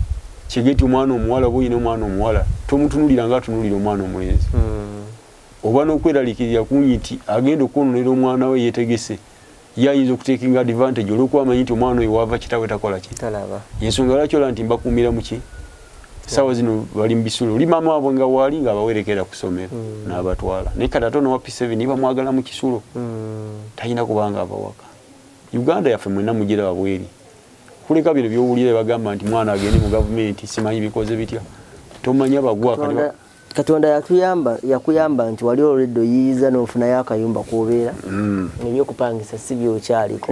Speaker 1: kigeti omwana omuwala oba oyina omwana omuwala tomutunulira nga atunulira omwana omulenzi.
Speaker 2: Mm,
Speaker 1: oba n'okweralikirira kunyi nti agenda okwononera omwana we yetegese ye ayinza okutekinga advantage olwokuba amanyi nti omwana oyo wava kitawe takola ki?
Speaker 2: Talaba.
Speaker 1: Yensonga lwaki ola nti mbakuumira muki sawa zino bali mubisulo oli maama waabwe nga waali nga abawerekera ku ssomero
Speaker 2: Mm.
Speaker 1: n'abatwala. Naye kati ate ono wa p7 bamwagala mu kisulo
Speaker 2: Mm,
Speaker 1: talina kubanga abawaka. Uganda yaffe mwena mugira wabweri kuleka bino byowulire bagamba nti mwana agende mu gavumenti simanyi bikoze bitya? Tomanya bagwa
Speaker 2: Katonda- katonda yakuyamba yakuyamba nti wali olwedde oyiyiza n'ofunayo akayumba kwobeera.
Speaker 1: Mm,
Speaker 2: ebyokupangisa si byokyaliko.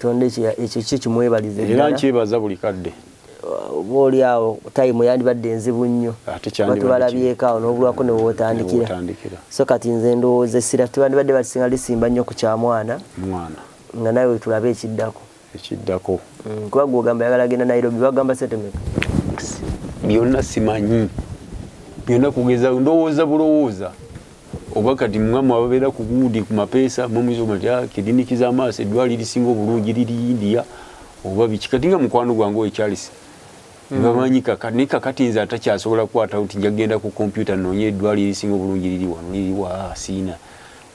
Speaker 2: Katonda ekyo kyo kimwebaliza
Speaker 1: era nkyebaza buli kadde
Speaker 2: oba oli awo tayimu yandibadde enzibu nnyo.
Speaker 1: Kyandibadde
Speaker 2: batubalabyeko awo n'obulwako ne wootandikira
Speaker 1: otandikira
Speaker 2: so kati nze ndowooza essira tubandibadde balisinga lisimba nnyo ku kyamwana
Speaker 1: mwana
Speaker 2: nga nawe tulabe ekiddako.
Speaker 1: Ekiddako.
Speaker 2: Mm, kuba gwogamba yagala genda nairobi bagamba sente meka
Speaker 1: byonna simanyi. Byonna kugeza ndowooza bulowooza. Oba kati mwamu ababeera ku guudi ku mapeesa mumuyinza ti kidinikiza amaaso eddwali lisinga obulungi liri india oba biki? Kati nga mukwano gwange owekyalisi bamanyi kaka naye kakati nze atakyasobola kukwatawo nti njagenda ku kompyuta noonye eddwali lisinga obulungi liri wano liri wa siina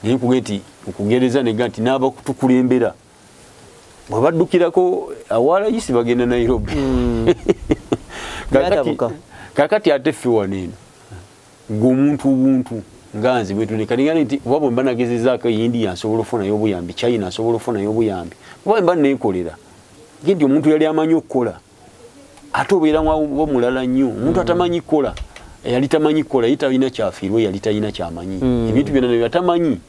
Speaker 1: naye kuge nti okugereza nega nti n'abakutukulembera bwe baddukirako awalayisi bagenda nairobi. <laughs> Kakati-
Speaker 2: Byatabuka.
Speaker 1: kakati ate ffe wano eno ngaomuntu buntu nga nze bwetunekaligana nti oba bwe mba nagezezaako india nsobola okufunayo obuyambi china nsobola okufunayo obuyambi oba mba neekolera nti omuntu yali amanyi okukola ate obeera wa mulala nnyo. Omuntu atamanyi kukola eyali tamanyi kukola ye talina kyafiirwe yali talina kyamanyi.
Speaker 2: Mm.
Speaker 1: ebintu byonna nebyo atamanyi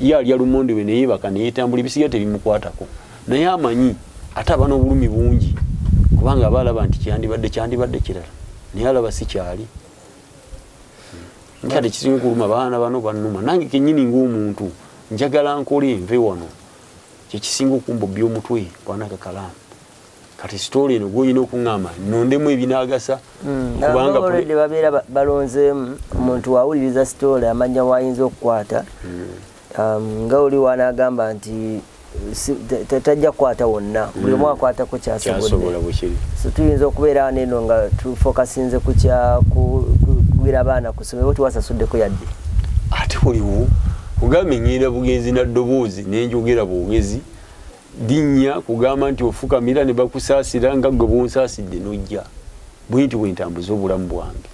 Speaker 1: ye alya lumonde we neyebaka neyetambula ebisiga tebimukwatako naye amanyi ate aba n'obulumi bungi kubanga aba alaba nti kyandibadde kyandibadde kirala. Naye alaba si kyali. Nkate kisinga okuluma baana bano bannuma nange kenyini ngaomuntu njagala nkole nve wano kyekisinga okumbobya omutwe bwanaka kalaamu kati sitoli eno gwoyina okuŋŋamba nondemu ebinagasa kubanga puli-
Speaker 2: olwedde babeera ba- balonzeemu omuntu wawuliriza sitoola amanya wayinza okukwata. Um, nga oli wanagamba nti tajja kukwata wonna. Buli omu akwatako
Speaker 1: kyasobola
Speaker 2: so tuyinza okubeera wano eno nga tufokasinze ku kya ku- ku- kubira abaana ku ssomero tiwasasuddeko yadde.
Speaker 1: Ate oliwo kugamba eŋŋenda bugenzi naddoboozi nenjogera bwogezi linnya kugamba nti ofukamira ne bakusaasira nga gwe bonsaasidde nojja. Bwe nti bwentambuza obulamu bwange.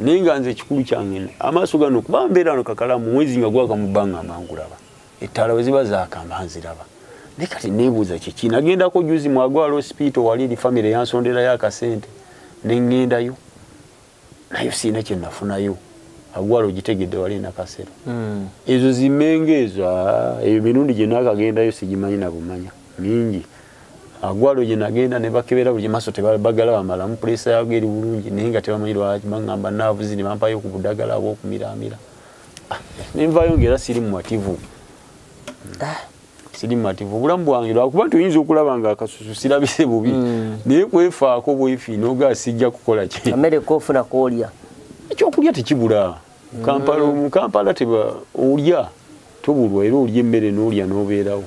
Speaker 1: Naye nga nze ekikulu kyange amaaso gano kuba mbeera ano kakalamu mwezi nga gwaka mu bbanga amangulaba ettaala we ziba zaakamba nziraba. Naye kati neebuuza kiki nagendako juzi mwagwala hospital wali eri famire yansonderayo akasente neŋŋendayo naye siina kyenafunayo agwala ogitegedde wali nakasero. Ezo zimenga ezo eyo mirundi gye naakagendayo sigimanyi nabumanya mingi. Agwalo gye nagenda ne bakebera buli maaso tebagala bamalamu pulesa yago eri bulungi naye nga tebamanyi lwaki baŋŋamba naavuzi ne bampayo ku budagala bw'okumiramira Ah, nenvayo ngaera siri mumativu siri mumativu obulamu bwange lwakuba nti oyinza okulaba nga akasusu sirabise bubi.
Speaker 2: Mm.
Speaker 1: naye kwefaako bwefiina ogaa sijja kukola ki?
Speaker 2: Amere kofuna koolya
Speaker 1: ekyokulya tekibula mukampala mukampala teba olya tobulwa era olya emmere n'olya n'obeerawo.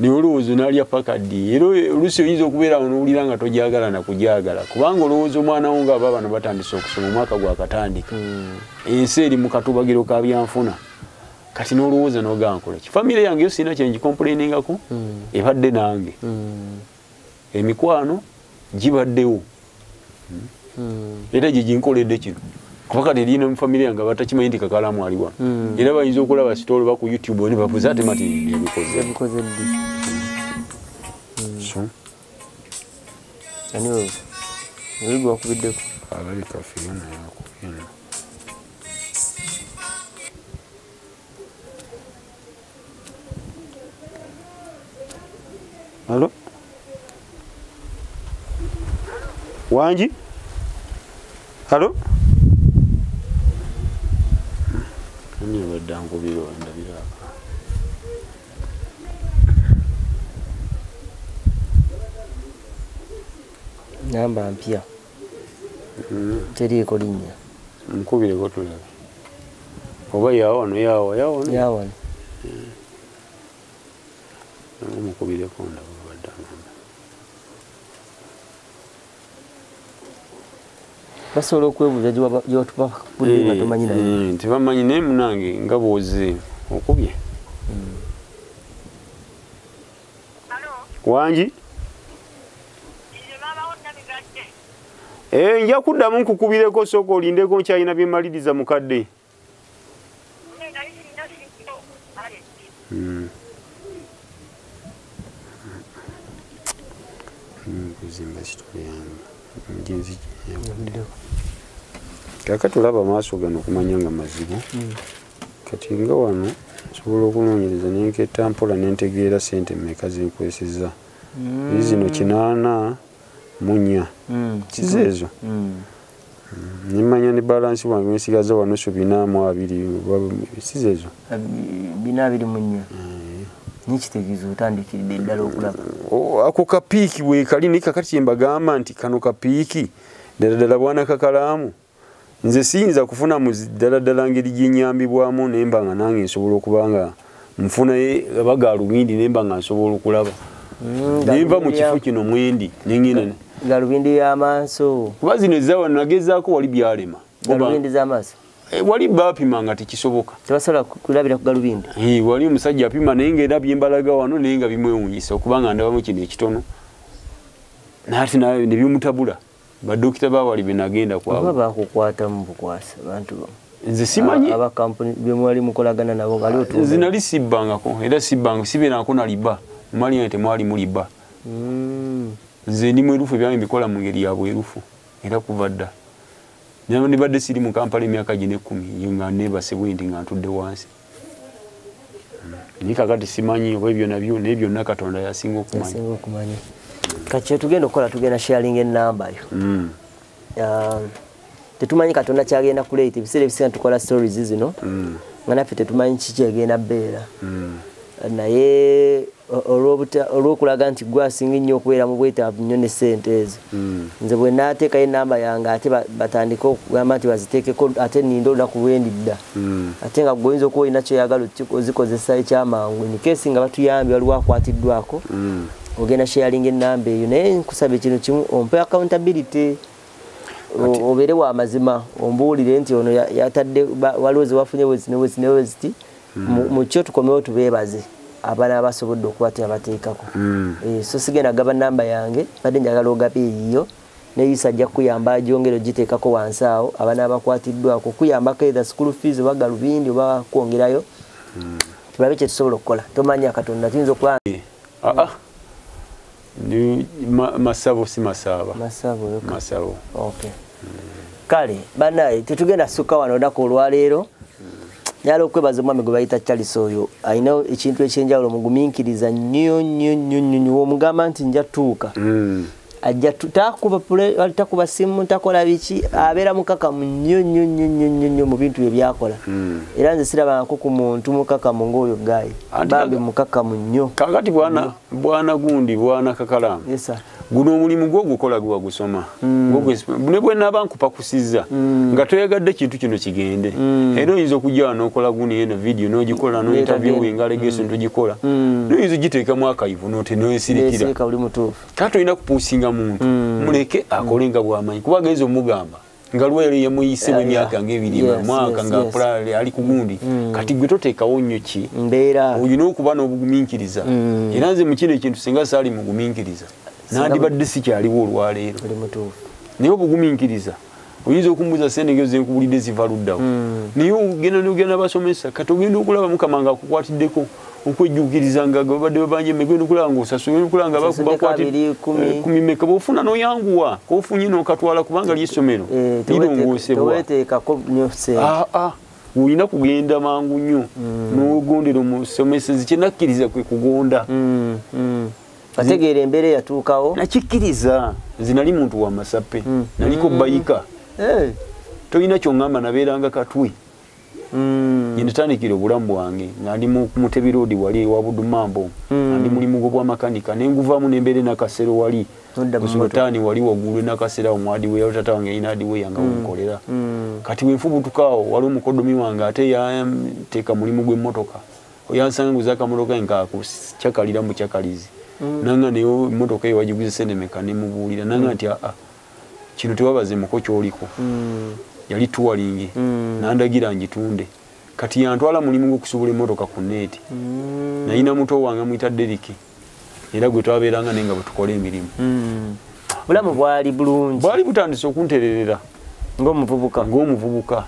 Speaker 1: Naye olowooza naalya pakaddi era oluusi oyinza okubeera awo n'owulira nga tojagala nakujagala kubanga olowooza omwana wo ngaaba bano batandise okusoma omwaka gwakatandika ensi eri mu katubagiro ka byanfuna. Kati n'olowooza n'ogamba nkola ki famire yange yo sirina kyengikompuleningako ebadde nange. Emikwano gibaddewo. Era gye ginkoledde kino kuba kati erina mu famire yange batakimanyi nti kakalamu ali wano
Speaker 2: Mm.
Speaker 1: era bayinza okulaba sitolo ba ku youtube ne babuza ate mati So,
Speaker 2: ani wewe oli gwakubiddeko
Speaker 1: alabika fiona yakubina alo wangi? Alo nanyini lwedda nkubira ndabira
Speaker 2: namba mpya.
Speaker 1: Hmm.
Speaker 2: Teriiko linnya.
Speaker 1: Nkubireko tulabe. Oba yawano yawa yawano
Speaker 2: yawano
Speaker 1: omukubireko hmm. ndaba.
Speaker 2: Basobola okwebuuza gyewatubakulire nga tomanyi naye.
Speaker 1: Mm, tebamanyi naye munange nga bwoze okubye. Wangi? Eh, nja kuddamu nkukubireko sooka olindeko nkyalina byemaliriza mukadde. Mm. Mm, kuzimba sitole yange kaka tulaba maaso gano okumanya nga mazibu. Kati nga wano nsobola okunoonyereza nenketta mpola nentegeera sente mmeka zenkweseza eri zino kinaana munya. Kiza ezo? Nemanya ne balansi wange nesigaza wano so binaamu abiri oba- siza ezo?
Speaker 2: Bina abiri mu nnya nikitegeeza otandikiridde eddala okulaba.
Speaker 1: Ako kapiiki bwekali naye kakati kyembagamba nti kano kapiiki ddala ddala bwana kakalaamu nze siyinza kufuna mu ddala ddala ngeri gyenyambibwamu naye mba nga nange nsobola okuba nga nfunaye abagalubindi naye mba nga nsobola okulaba. Naye nva mu kifo kino mwendi nengenda
Speaker 2: galubindi y'amaaso
Speaker 1: kuba zino ezawa nagezaako wali byalema.
Speaker 2: Galubindi z'amaaso
Speaker 1: wali bapima nga tekisoboka.
Speaker 2: Tebasobola kulabira ku galubindi.
Speaker 1: Eh, wali omusajja apima naye ngaera byembalaga wano naye nga bimwewunyisa okubanga ndabamu kino ekitono. Naati naye nebyomutabula badokita bawali benagenda
Speaker 2: oba
Speaker 1: kwabwe
Speaker 2: bakukwata mu bukwasi abantu bo.
Speaker 1: Nze simanyi.
Speaker 2: Abakampuni bemwali mukolagana nabo otuuka.
Speaker 1: zinali sibbangako era sibbanga sibeerangako na liba. Mali nga temwali mu liba.
Speaker 2: Mm.
Speaker 1: nze ndi mwerufu ebyange mbikola mu ngeri ya bwerufu era kuva dda nibadde siri mu kampala emyaka gina ekkumi nga nebase bwendi nga ntudde wansi. Naye kakati simanyi oba ebyo nabyo naye byonna katonda yasinga okumanya.
Speaker 2: Kati kyetugenda okukola tugenda sharing enamba yo.
Speaker 1: Mm,
Speaker 2: Um, tetumanyi katonda kyagenda kuleeta ebiseera ebisinga tukola stories zino.
Speaker 1: Mm,
Speaker 2: nga naffe tetumanyi kikyegenda beera
Speaker 1: mm.
Speaker 2: naye olw'okulaga nti gwe asinga nnyo okubeera mu bwetaavu nnyo ne sente ezo
Speaker 1: Mm.
Speaker 2: nze bwe naateekayo enamba yange ate ba- batandike okugamba nti baziteekeko ate ninde olunaku lwendidda
Speaker 1: Mm.
Speaker 2: ate nga gwoyinza okuba olina kyoyagala ozikozesa ekyamangu nikesi nga batuyambye waliwo akwatiddwako
Speaker 1: Mm.
Speaker 2: ogenda sharing enamba eyo naye nkusaba ekintu kimu ompe accountability obeere wa mazima ombuulire nti ono ya- yatadde waliwo zewafunye wezineweziti mu kyo tukomewo tubeebaze abaana abasobodde okuba tebabateekako
Speaker 1: Mm.
Speaker 2: Eh, so sigenda gaba namba yange badde njagala ogabe eyiyo. Neyisa ajja kukuyamba ajongere ogiteekako wansi awo. Abaana abakwatiddwako okuyambako either school fees oba galubindi oba kwongerayo. Tulabe kyetusobola okukola. Tomanya katonda tuyinza okuba
Speaker 1: Ah, ah. Masabo si masaaba
Speaker 2: masabo yoka.
Speaker 1: masabo.
Speaker 2: Okay. kale banaye tetugenda sukka wano olunaku olwaleero nyala okwebaza omwami gwe bayita charles oyo alina ekintu ekyenjawulo mugumiikiriza nnyo nnyo nnyo nnyo womugamba nti nja tuuka
Speaker 1: Mm.
Speaker 2: ajja takuba simu takola biki abeera mukakamu nnyo nnyo nnyo nnyo nnyo nnyo mu bintu bye byakola
Speaker 1: Mm.
Speaker 2: era nze sirabangako ku muntu mukakamu ng'oyo gayi
Speaker 1: Anti
Speaker 2: bambi mukakamu nnyo
Speaker 1: kakati bwana gundi bwana
Speaker 2: sir.
Speaker 1: Guno omulimu gwogukola gwe wagusoma Gwogwe- ne bwe naaba nkupakusiza nga toyagadde kintu kino kigende. Era oyinza okujja nokola guni eno video nogikola engalegeso nitogikola
Speaker 2: Mm.
Speaker 1: noyinza ogiteekamu akayivu note
Speaker 2: mutuufu.
Speaker 1: Kati tolina kupuusinga muntu muleke akole nga bwamanyi. Kuba agenza omugamba nga lwero yemuyisemu
Speaker 2: Yeah,
Speaker 1: emyaka
Speaker 2: yeah.
Speaker 1: ngaebiri
Speaker 2: Yes,
Speaker 1: mwaka nga
Speaker 2: yes.
Speaker 1: pulali ali ku gundi. Kati gwe toteekawo nnyo ki? Olina okuba n'obugumiikiriza.
Speaker 2: Mm.
Speaker 1: era nze mu kino ekintu singa saali mugumiikiriza nandibadde sikyaliwo olwaleero. Naye obugumiikiriza oyinza okumbuuza sente zenkubulidde ziva luddawo
Speaker 2: Mm.
Speaker 1: naye ogenda nogenda basomesa kati ogenda okulaba mukama nga akukwatiddeko okwejjukiriza nga babadde babanja emmeka ogenda okulaba ngaosasula okulaba nga
Speaker 2: Osasuleko abiri, kumi.
Speaker 1: kumi meka bwofuna noyanguwa kofunye nokatwala kubanga lyessomero
Speaker 2: Eh,
Speaker 1: lirongoosebwa
Speaker 2: nnyo sente.
Speaker 1: Ah, ah, olina kugenda mangu nnyo nogondera omusomesezi kyenakkiriza kwe kugonda
Speaker 2: Bategeera embeera eyatuukawo.
Speaker 1: Nakikkiriza nze nali muntu wa masape naliko bayika
Speaker 2: Eh.
Speaker 1: tolina kyoŋŋamba nabeeranga katwe
Speaker 2: Mm.
Speaker 1: gyenatandikira obulamu bwange nga ndi mu mutebi road wali ewa budumambo nga ndi mulimu gwo bwa makanika ne nguvamu nembeera enakasero wali. Kusultani wali waggulu enakasera omwadiwe yalo tata wange yina adiwe yanga wonkolera kati wenfubutukaawo wali omukodomi wange ate yateeka mulimu gw'emmotoka yansanga nguza akamotoka nkakukyakalira mu kyakalizi nanga naye emmotoka eyo wagiguze sendemeka nemubuulira nanga nti aa kino tewabaze muko kyoliko. Yali tuwalingi nandagira ngitunde. Kati yantwala mulimu gwokusubula emmotoka ku neeti nayina muto wange amwyita deriki era gwe twabeeranga naye nga bwetukola emirimu.
Speaker 2: Bulamu bwali bulungi.
Speaker 1: Bwali butandise okuntererera.
Speaker 2: Ng'omuvubuka.
Speaker 1: Ng'omuvubuka.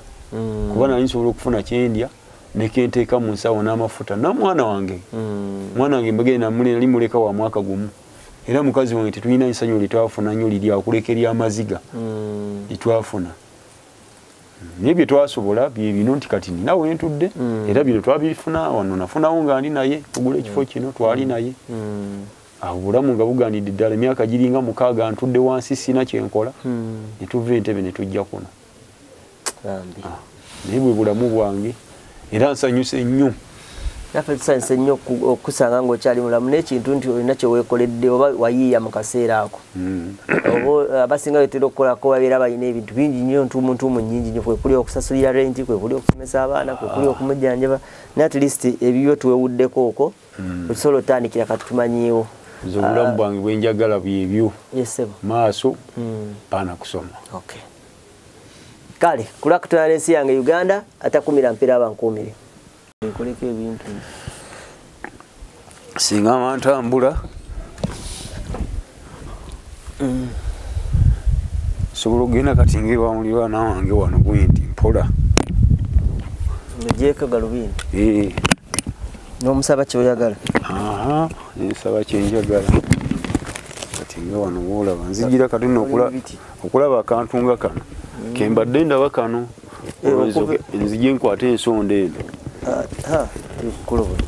Speaker 1: Kuba nali nsobola okufuna kyendya nekenteeka mu nsawo n'amafuta namwana wange. Mwana wange mbagere nali muleka wa mwaka gumu. Era mukazi wange tetulina nsanyu lyetwafuna nyo liri akuleka eryamaziga lyetwafuna naye bye twasobola bye bino nti kati nina wentudde era bino twabifuna wano nafunawo nga ndi naye tugula ekifo kino twali naye. Awo obulamu nga bugandidde ddala emyaka giringa mukaaga ntudde wansi sina kyenkola. Netuva entebe netujja kuno. Naye bwe bulamu bwange era nsanyuse nnyo.
Speaker 2: Naffe tusanyuse nnyo oku- okusanga ngaokyali mulamu n'ekintu nti olina kyeweekoledde oba wayiiya mu kaseera ako. Oba abasinga betera okukolako babeera balina ebintu bingi nnyo ntuumuntuumu nyingi nnyo. Kwekuli okusasulira renti kwekuli okusomesa abaana kwekuli okumujjanjaba ne at least ebibyo tuwewuddeko okwo tusobola otandikira kati tumanyiiwo
Speaker 1: nze obulamu bwange bwenjagala byebyo maaso baana kusoma.
Speaker 2: Okay kale kulakutana n'ensi yange uganda atakumira mpeera abankuumire nkoleko ebintu.
Speaker 1: Singa amantambula sobola okugenda kati ngaewa muliraana wange wano bwenti mpola.
Speaker 2: Ogyeko galubindi. N'omusaba kyoyagala.
Speaker 1: Aha nsaba kyenjagala. Kati nga wano woolaba nzijira kati nno okulaba akantu nga kano kembadde ndaba kano
Speaker 2: Eh,
Speaker 1: nzije nkwate ensonda eno.
Speaker 2: Tekukulobola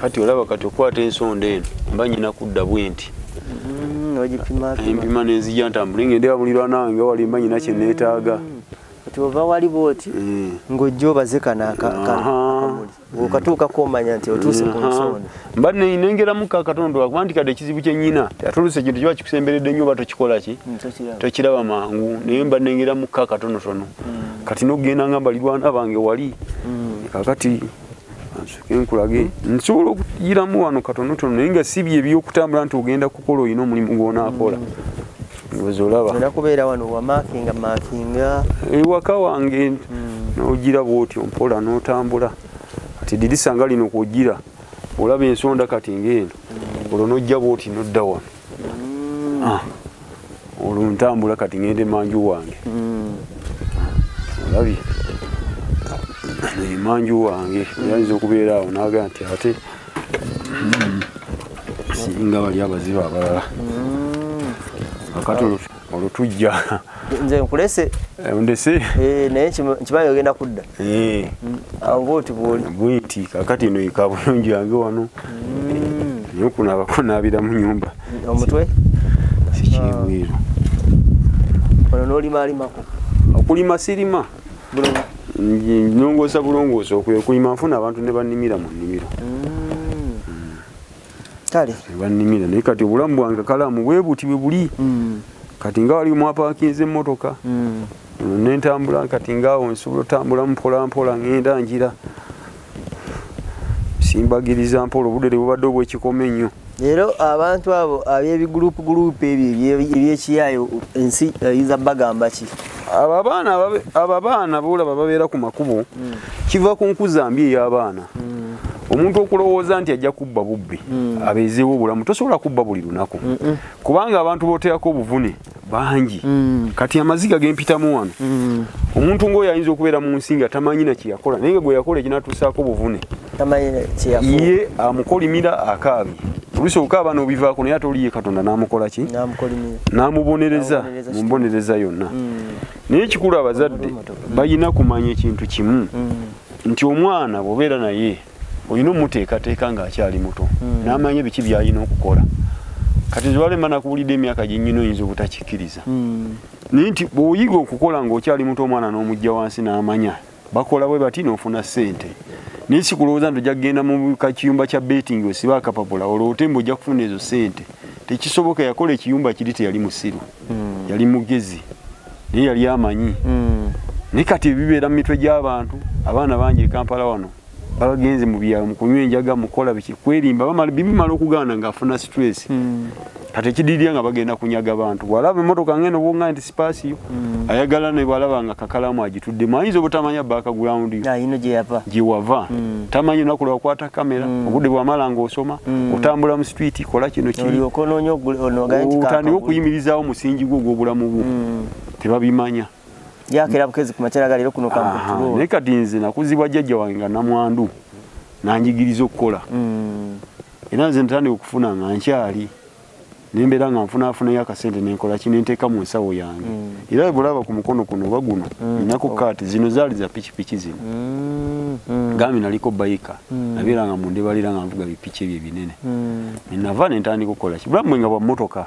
Speaker 1: kati olaba kati okwata ensonda eno mba nyina kudda bwenti.
Speaker 2: Ogipima
Speaker 1: empima nenzija ntambule ngendewa mulirwana wange wali mba nyina kyeneetaaga
Speaker 2: kati ova wali bwoti
Speaker 1: Eh.
Speaker 2: ng'ojja obaze kano
Speaker 1: Aha.
Speaker 2: akamuli okatuukako omanya nti otuuse ku nsonda.
Speaker 1: Mba nengeramuko akatondo akuba nti kadde ekizibu kyenyina atoluse ekintu kiba kikusemberedde nnyo oba tokikola ki?
Speaker 2: Ntokiraba.
Speaker 1: tokiraba. Mangu. Naye mba nengeramuko akatonotono kati nokugenda nga mbalirwana bange wali. Kakati ansoke nkulage. Nsobola okuyiramu wano katonotono naye nga si bye ebyokutambula nti ogenda kukola olina omulimu gwonaakola olaba.
Speaker 2: Kubeera wano wamakinga makinga
Speaker 1: ewaka wange nogira bwotyo mpola notambula kati dirisa nga lino kwogira olaba ensonda kati ngaeno olwo nojja bwoti nodda wano. Ah. olwo ntambula kati ngende manju wange. Olabye emanju wange yayinza okubeera awo naga nti ate singa bali abazibu abalala. Akati olwo tujja
Speaker 2: nze nkulese.
Speaker 1: Ndese
Speaker 2: eh, naye nkima- nkimanyi ogenda kudda.
Speaker 1: Eh,
Speaker 2: awo bwoti bwoli.
Speaker 1: Bwiti kakati eno ika bulungi yange wano. Naye okunaaba kunaabira mu nyumba
Speaker 2: omutwe?
Speaker 1: Sikibweru
Speaker 2: ono n'olimalimako?
Speaker 1: Okulima sirima.
Speaker 2: Bulungi.
Speaker 1: Nji- nongoosa bulongoosa okwe kulima nfuna abantu ne bannimira mu nnimiro.
Speaker 2: Kale.
Speaker 1: Ne bannimira. Naye kati obulamu bwange kalamu bwe buti bwe buli kati nga wali mwapakinze emmotoka Ono nentambula kati ngaawo nsobola otambula mpola mpola ngenda njira simbagiriza mpola obudde bubadde obwekikome ennyo
Speaker 2: leero abantu abo ab'ebigurupu gurupu ebyo ebye- ebyekiyayo ensi eyinza bagamba ki?
Speaker 1: Abo abaana abo abaana boolaba babeera ku makubo. Kiva ku nkuza mbi ey'abaana omuntu okulowooza nti ajja kubba bubbi abeezeewo obulamu tosobola kubba buli lunaku. Kubanga abantu booteerako obuvune bangi. Kati amaziga gempitamu wano. Omuntu ng'oyo ayinza okubeera mu nsi nga tamanyi na kyeyakola naye nga gwe yakola ekinatuusaako obuvune ye amukolimira akaabye oluusi okukaaba n'obivaako naye ate oliye katonda n'amukola ki?
Speaker 2: Namukolimira.
Speaker 1: N'amubonereza
Speaker 2: N'amubonereza
Speaker 1: mu mbonereza yonna. Naye ekikulu abazadde balina kumanya ekintu kimu. Nti omwana bw'obeera naye olina omuteekateeka ng'akyali muto. N'amanya biki by'alina okukola. Kati zibalema nakuwulidde emyaka gyennyina oyinza obutakikkiriza. Naye nti bw'oyiga okukola ng'okyali muto omwana n'omujja wansi n'amanya bakola bwe bati n'ofuna ssente. Naye si kulowooza nti ojja kugenda mu kakiyumba kya beting osiba akapapula olwo otemba ojja kufuna ezo ssente. Tekisoboka yakola ekiyumba kiri teyali musiru. Yali mugezi. Naye yali amanyi. Naye kati ebibeera mu mitwe gy'abantu abaana bangi e kampala wano bagenze mu byalo mu kunywa enjaga mukola biki kwerimba bibimala okugaana ng'afuna stress.
Speaker 2: Mm.
Speaker 1: kati ekidiirya nga bagenda kunyaga bantu bwalaba emotoka ngeno bonga nti sipaasiyo ayagala ne bwalaba nga kakalamu agituddemu ayinza obutamanya
Speaker 2: yava.
Speaker 1: gyewava
Speaker 2: Mm.
Speaker 1: tamanyi olunaku lwakwata kamera obudde bwamala ng'osoma otambula mu street kola kino kiri.
Speaker 2: olyoka onoonya onogaye nti
Speaker 1: otandika
Speaker 2: kakabuli.
Speaker 1: okuyimirizaawo musingi gwo ogw'obulamu bwo. Tebabimanya
Speaker 2: yakera bukezi ku makyala galero kuno
Speaker 1: Aha,
Speaker 2: kamutulo
Speaker 1: naye kati nze nakuzibwa jjajja wange nga namwandu nanjigiriza okukola
Speaker 2: Mm.
Speaker 1: era nze ntandika okufuna nga nkyali nembeera nga nfunaafunayo akasente nenkola ki nenteeka mu nsawo yange
Speaker 2: Mm.
Speaker 1: era bulaba ku mukono kuno oba guno
Speaker 2: Mm.
Speaker 1: ninaku kaati zino zaali za pikipiki zino
Speaker 2: Mm.
Speaker 1: Gambi naliko bayika
Speaker 2: Mm.
Speaker 1: nabeera nga mundebalira nga nvuga bipiki ebyo ebinene
Speaker 2: Mm.
Speaker 1: nenava nentandika okukola ki bulamu bwe nga bwa mmotoka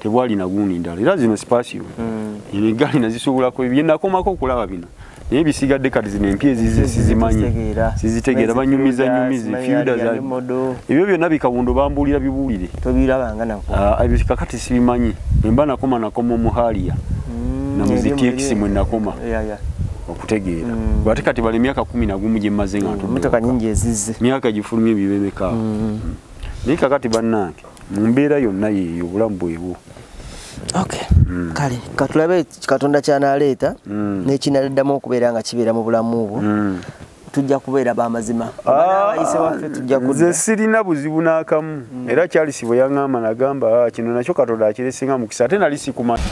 Speaker 1: tebwali nagundi ndala era zino sipaasiyo
Speaker 2: Mm.
Speaker 1: eno egaali nazisobolako byenakomako okulaba bino naye bisigadde kati zino empya ezize sizimanyi
Speaker 2: Sizitegeera.
Speaker 1: banyumiza
Speaker 2: ali modo.
Speaker 1: ebyo byonna bikawundo bambuulira bibuulire Ah, ebyo kakati sibimanyi bwemba nakoma nakoma omuhaliya
Speaker 2: Mm,
Speaker 1: namuzitx
Speaker 2: eri-
Speaker 1: mwe nakoma
Speaker 2: Ya, ya.
Speaker 1: okutegeera
Speaker 2: Mm.
Speaker 1: bwate kati bali emyaka kumi nagumu gye mmaze nga ntudde
Speaker 2: motoka
Speaker 1: waka.
Speaker 2: nyingi ezizze
Speaker 1: myaka gifulumye ebibemeka
Speaker 2: Mm.
Speaker 1: naye kakati bannange mu mbeera yonna yeeyo obulamu bwebwo
Speaker 2: okay kale. Katulabe katonda kyanaleeta
Speaker 1: Mm.
Speaker 2: nekinaddamu okubeera nga kibeera mu bulamu bwo.
Speaker 1: Mm.
Speaker 2: tujja kubeera bamazima tujja
Speaker 1: nze sirina buzibu n'akamu. Era kyalisi bwe yaŋŋamba nagamba "Ah, kino nakyo katonda akiresinga mukisa ate nali sikumanya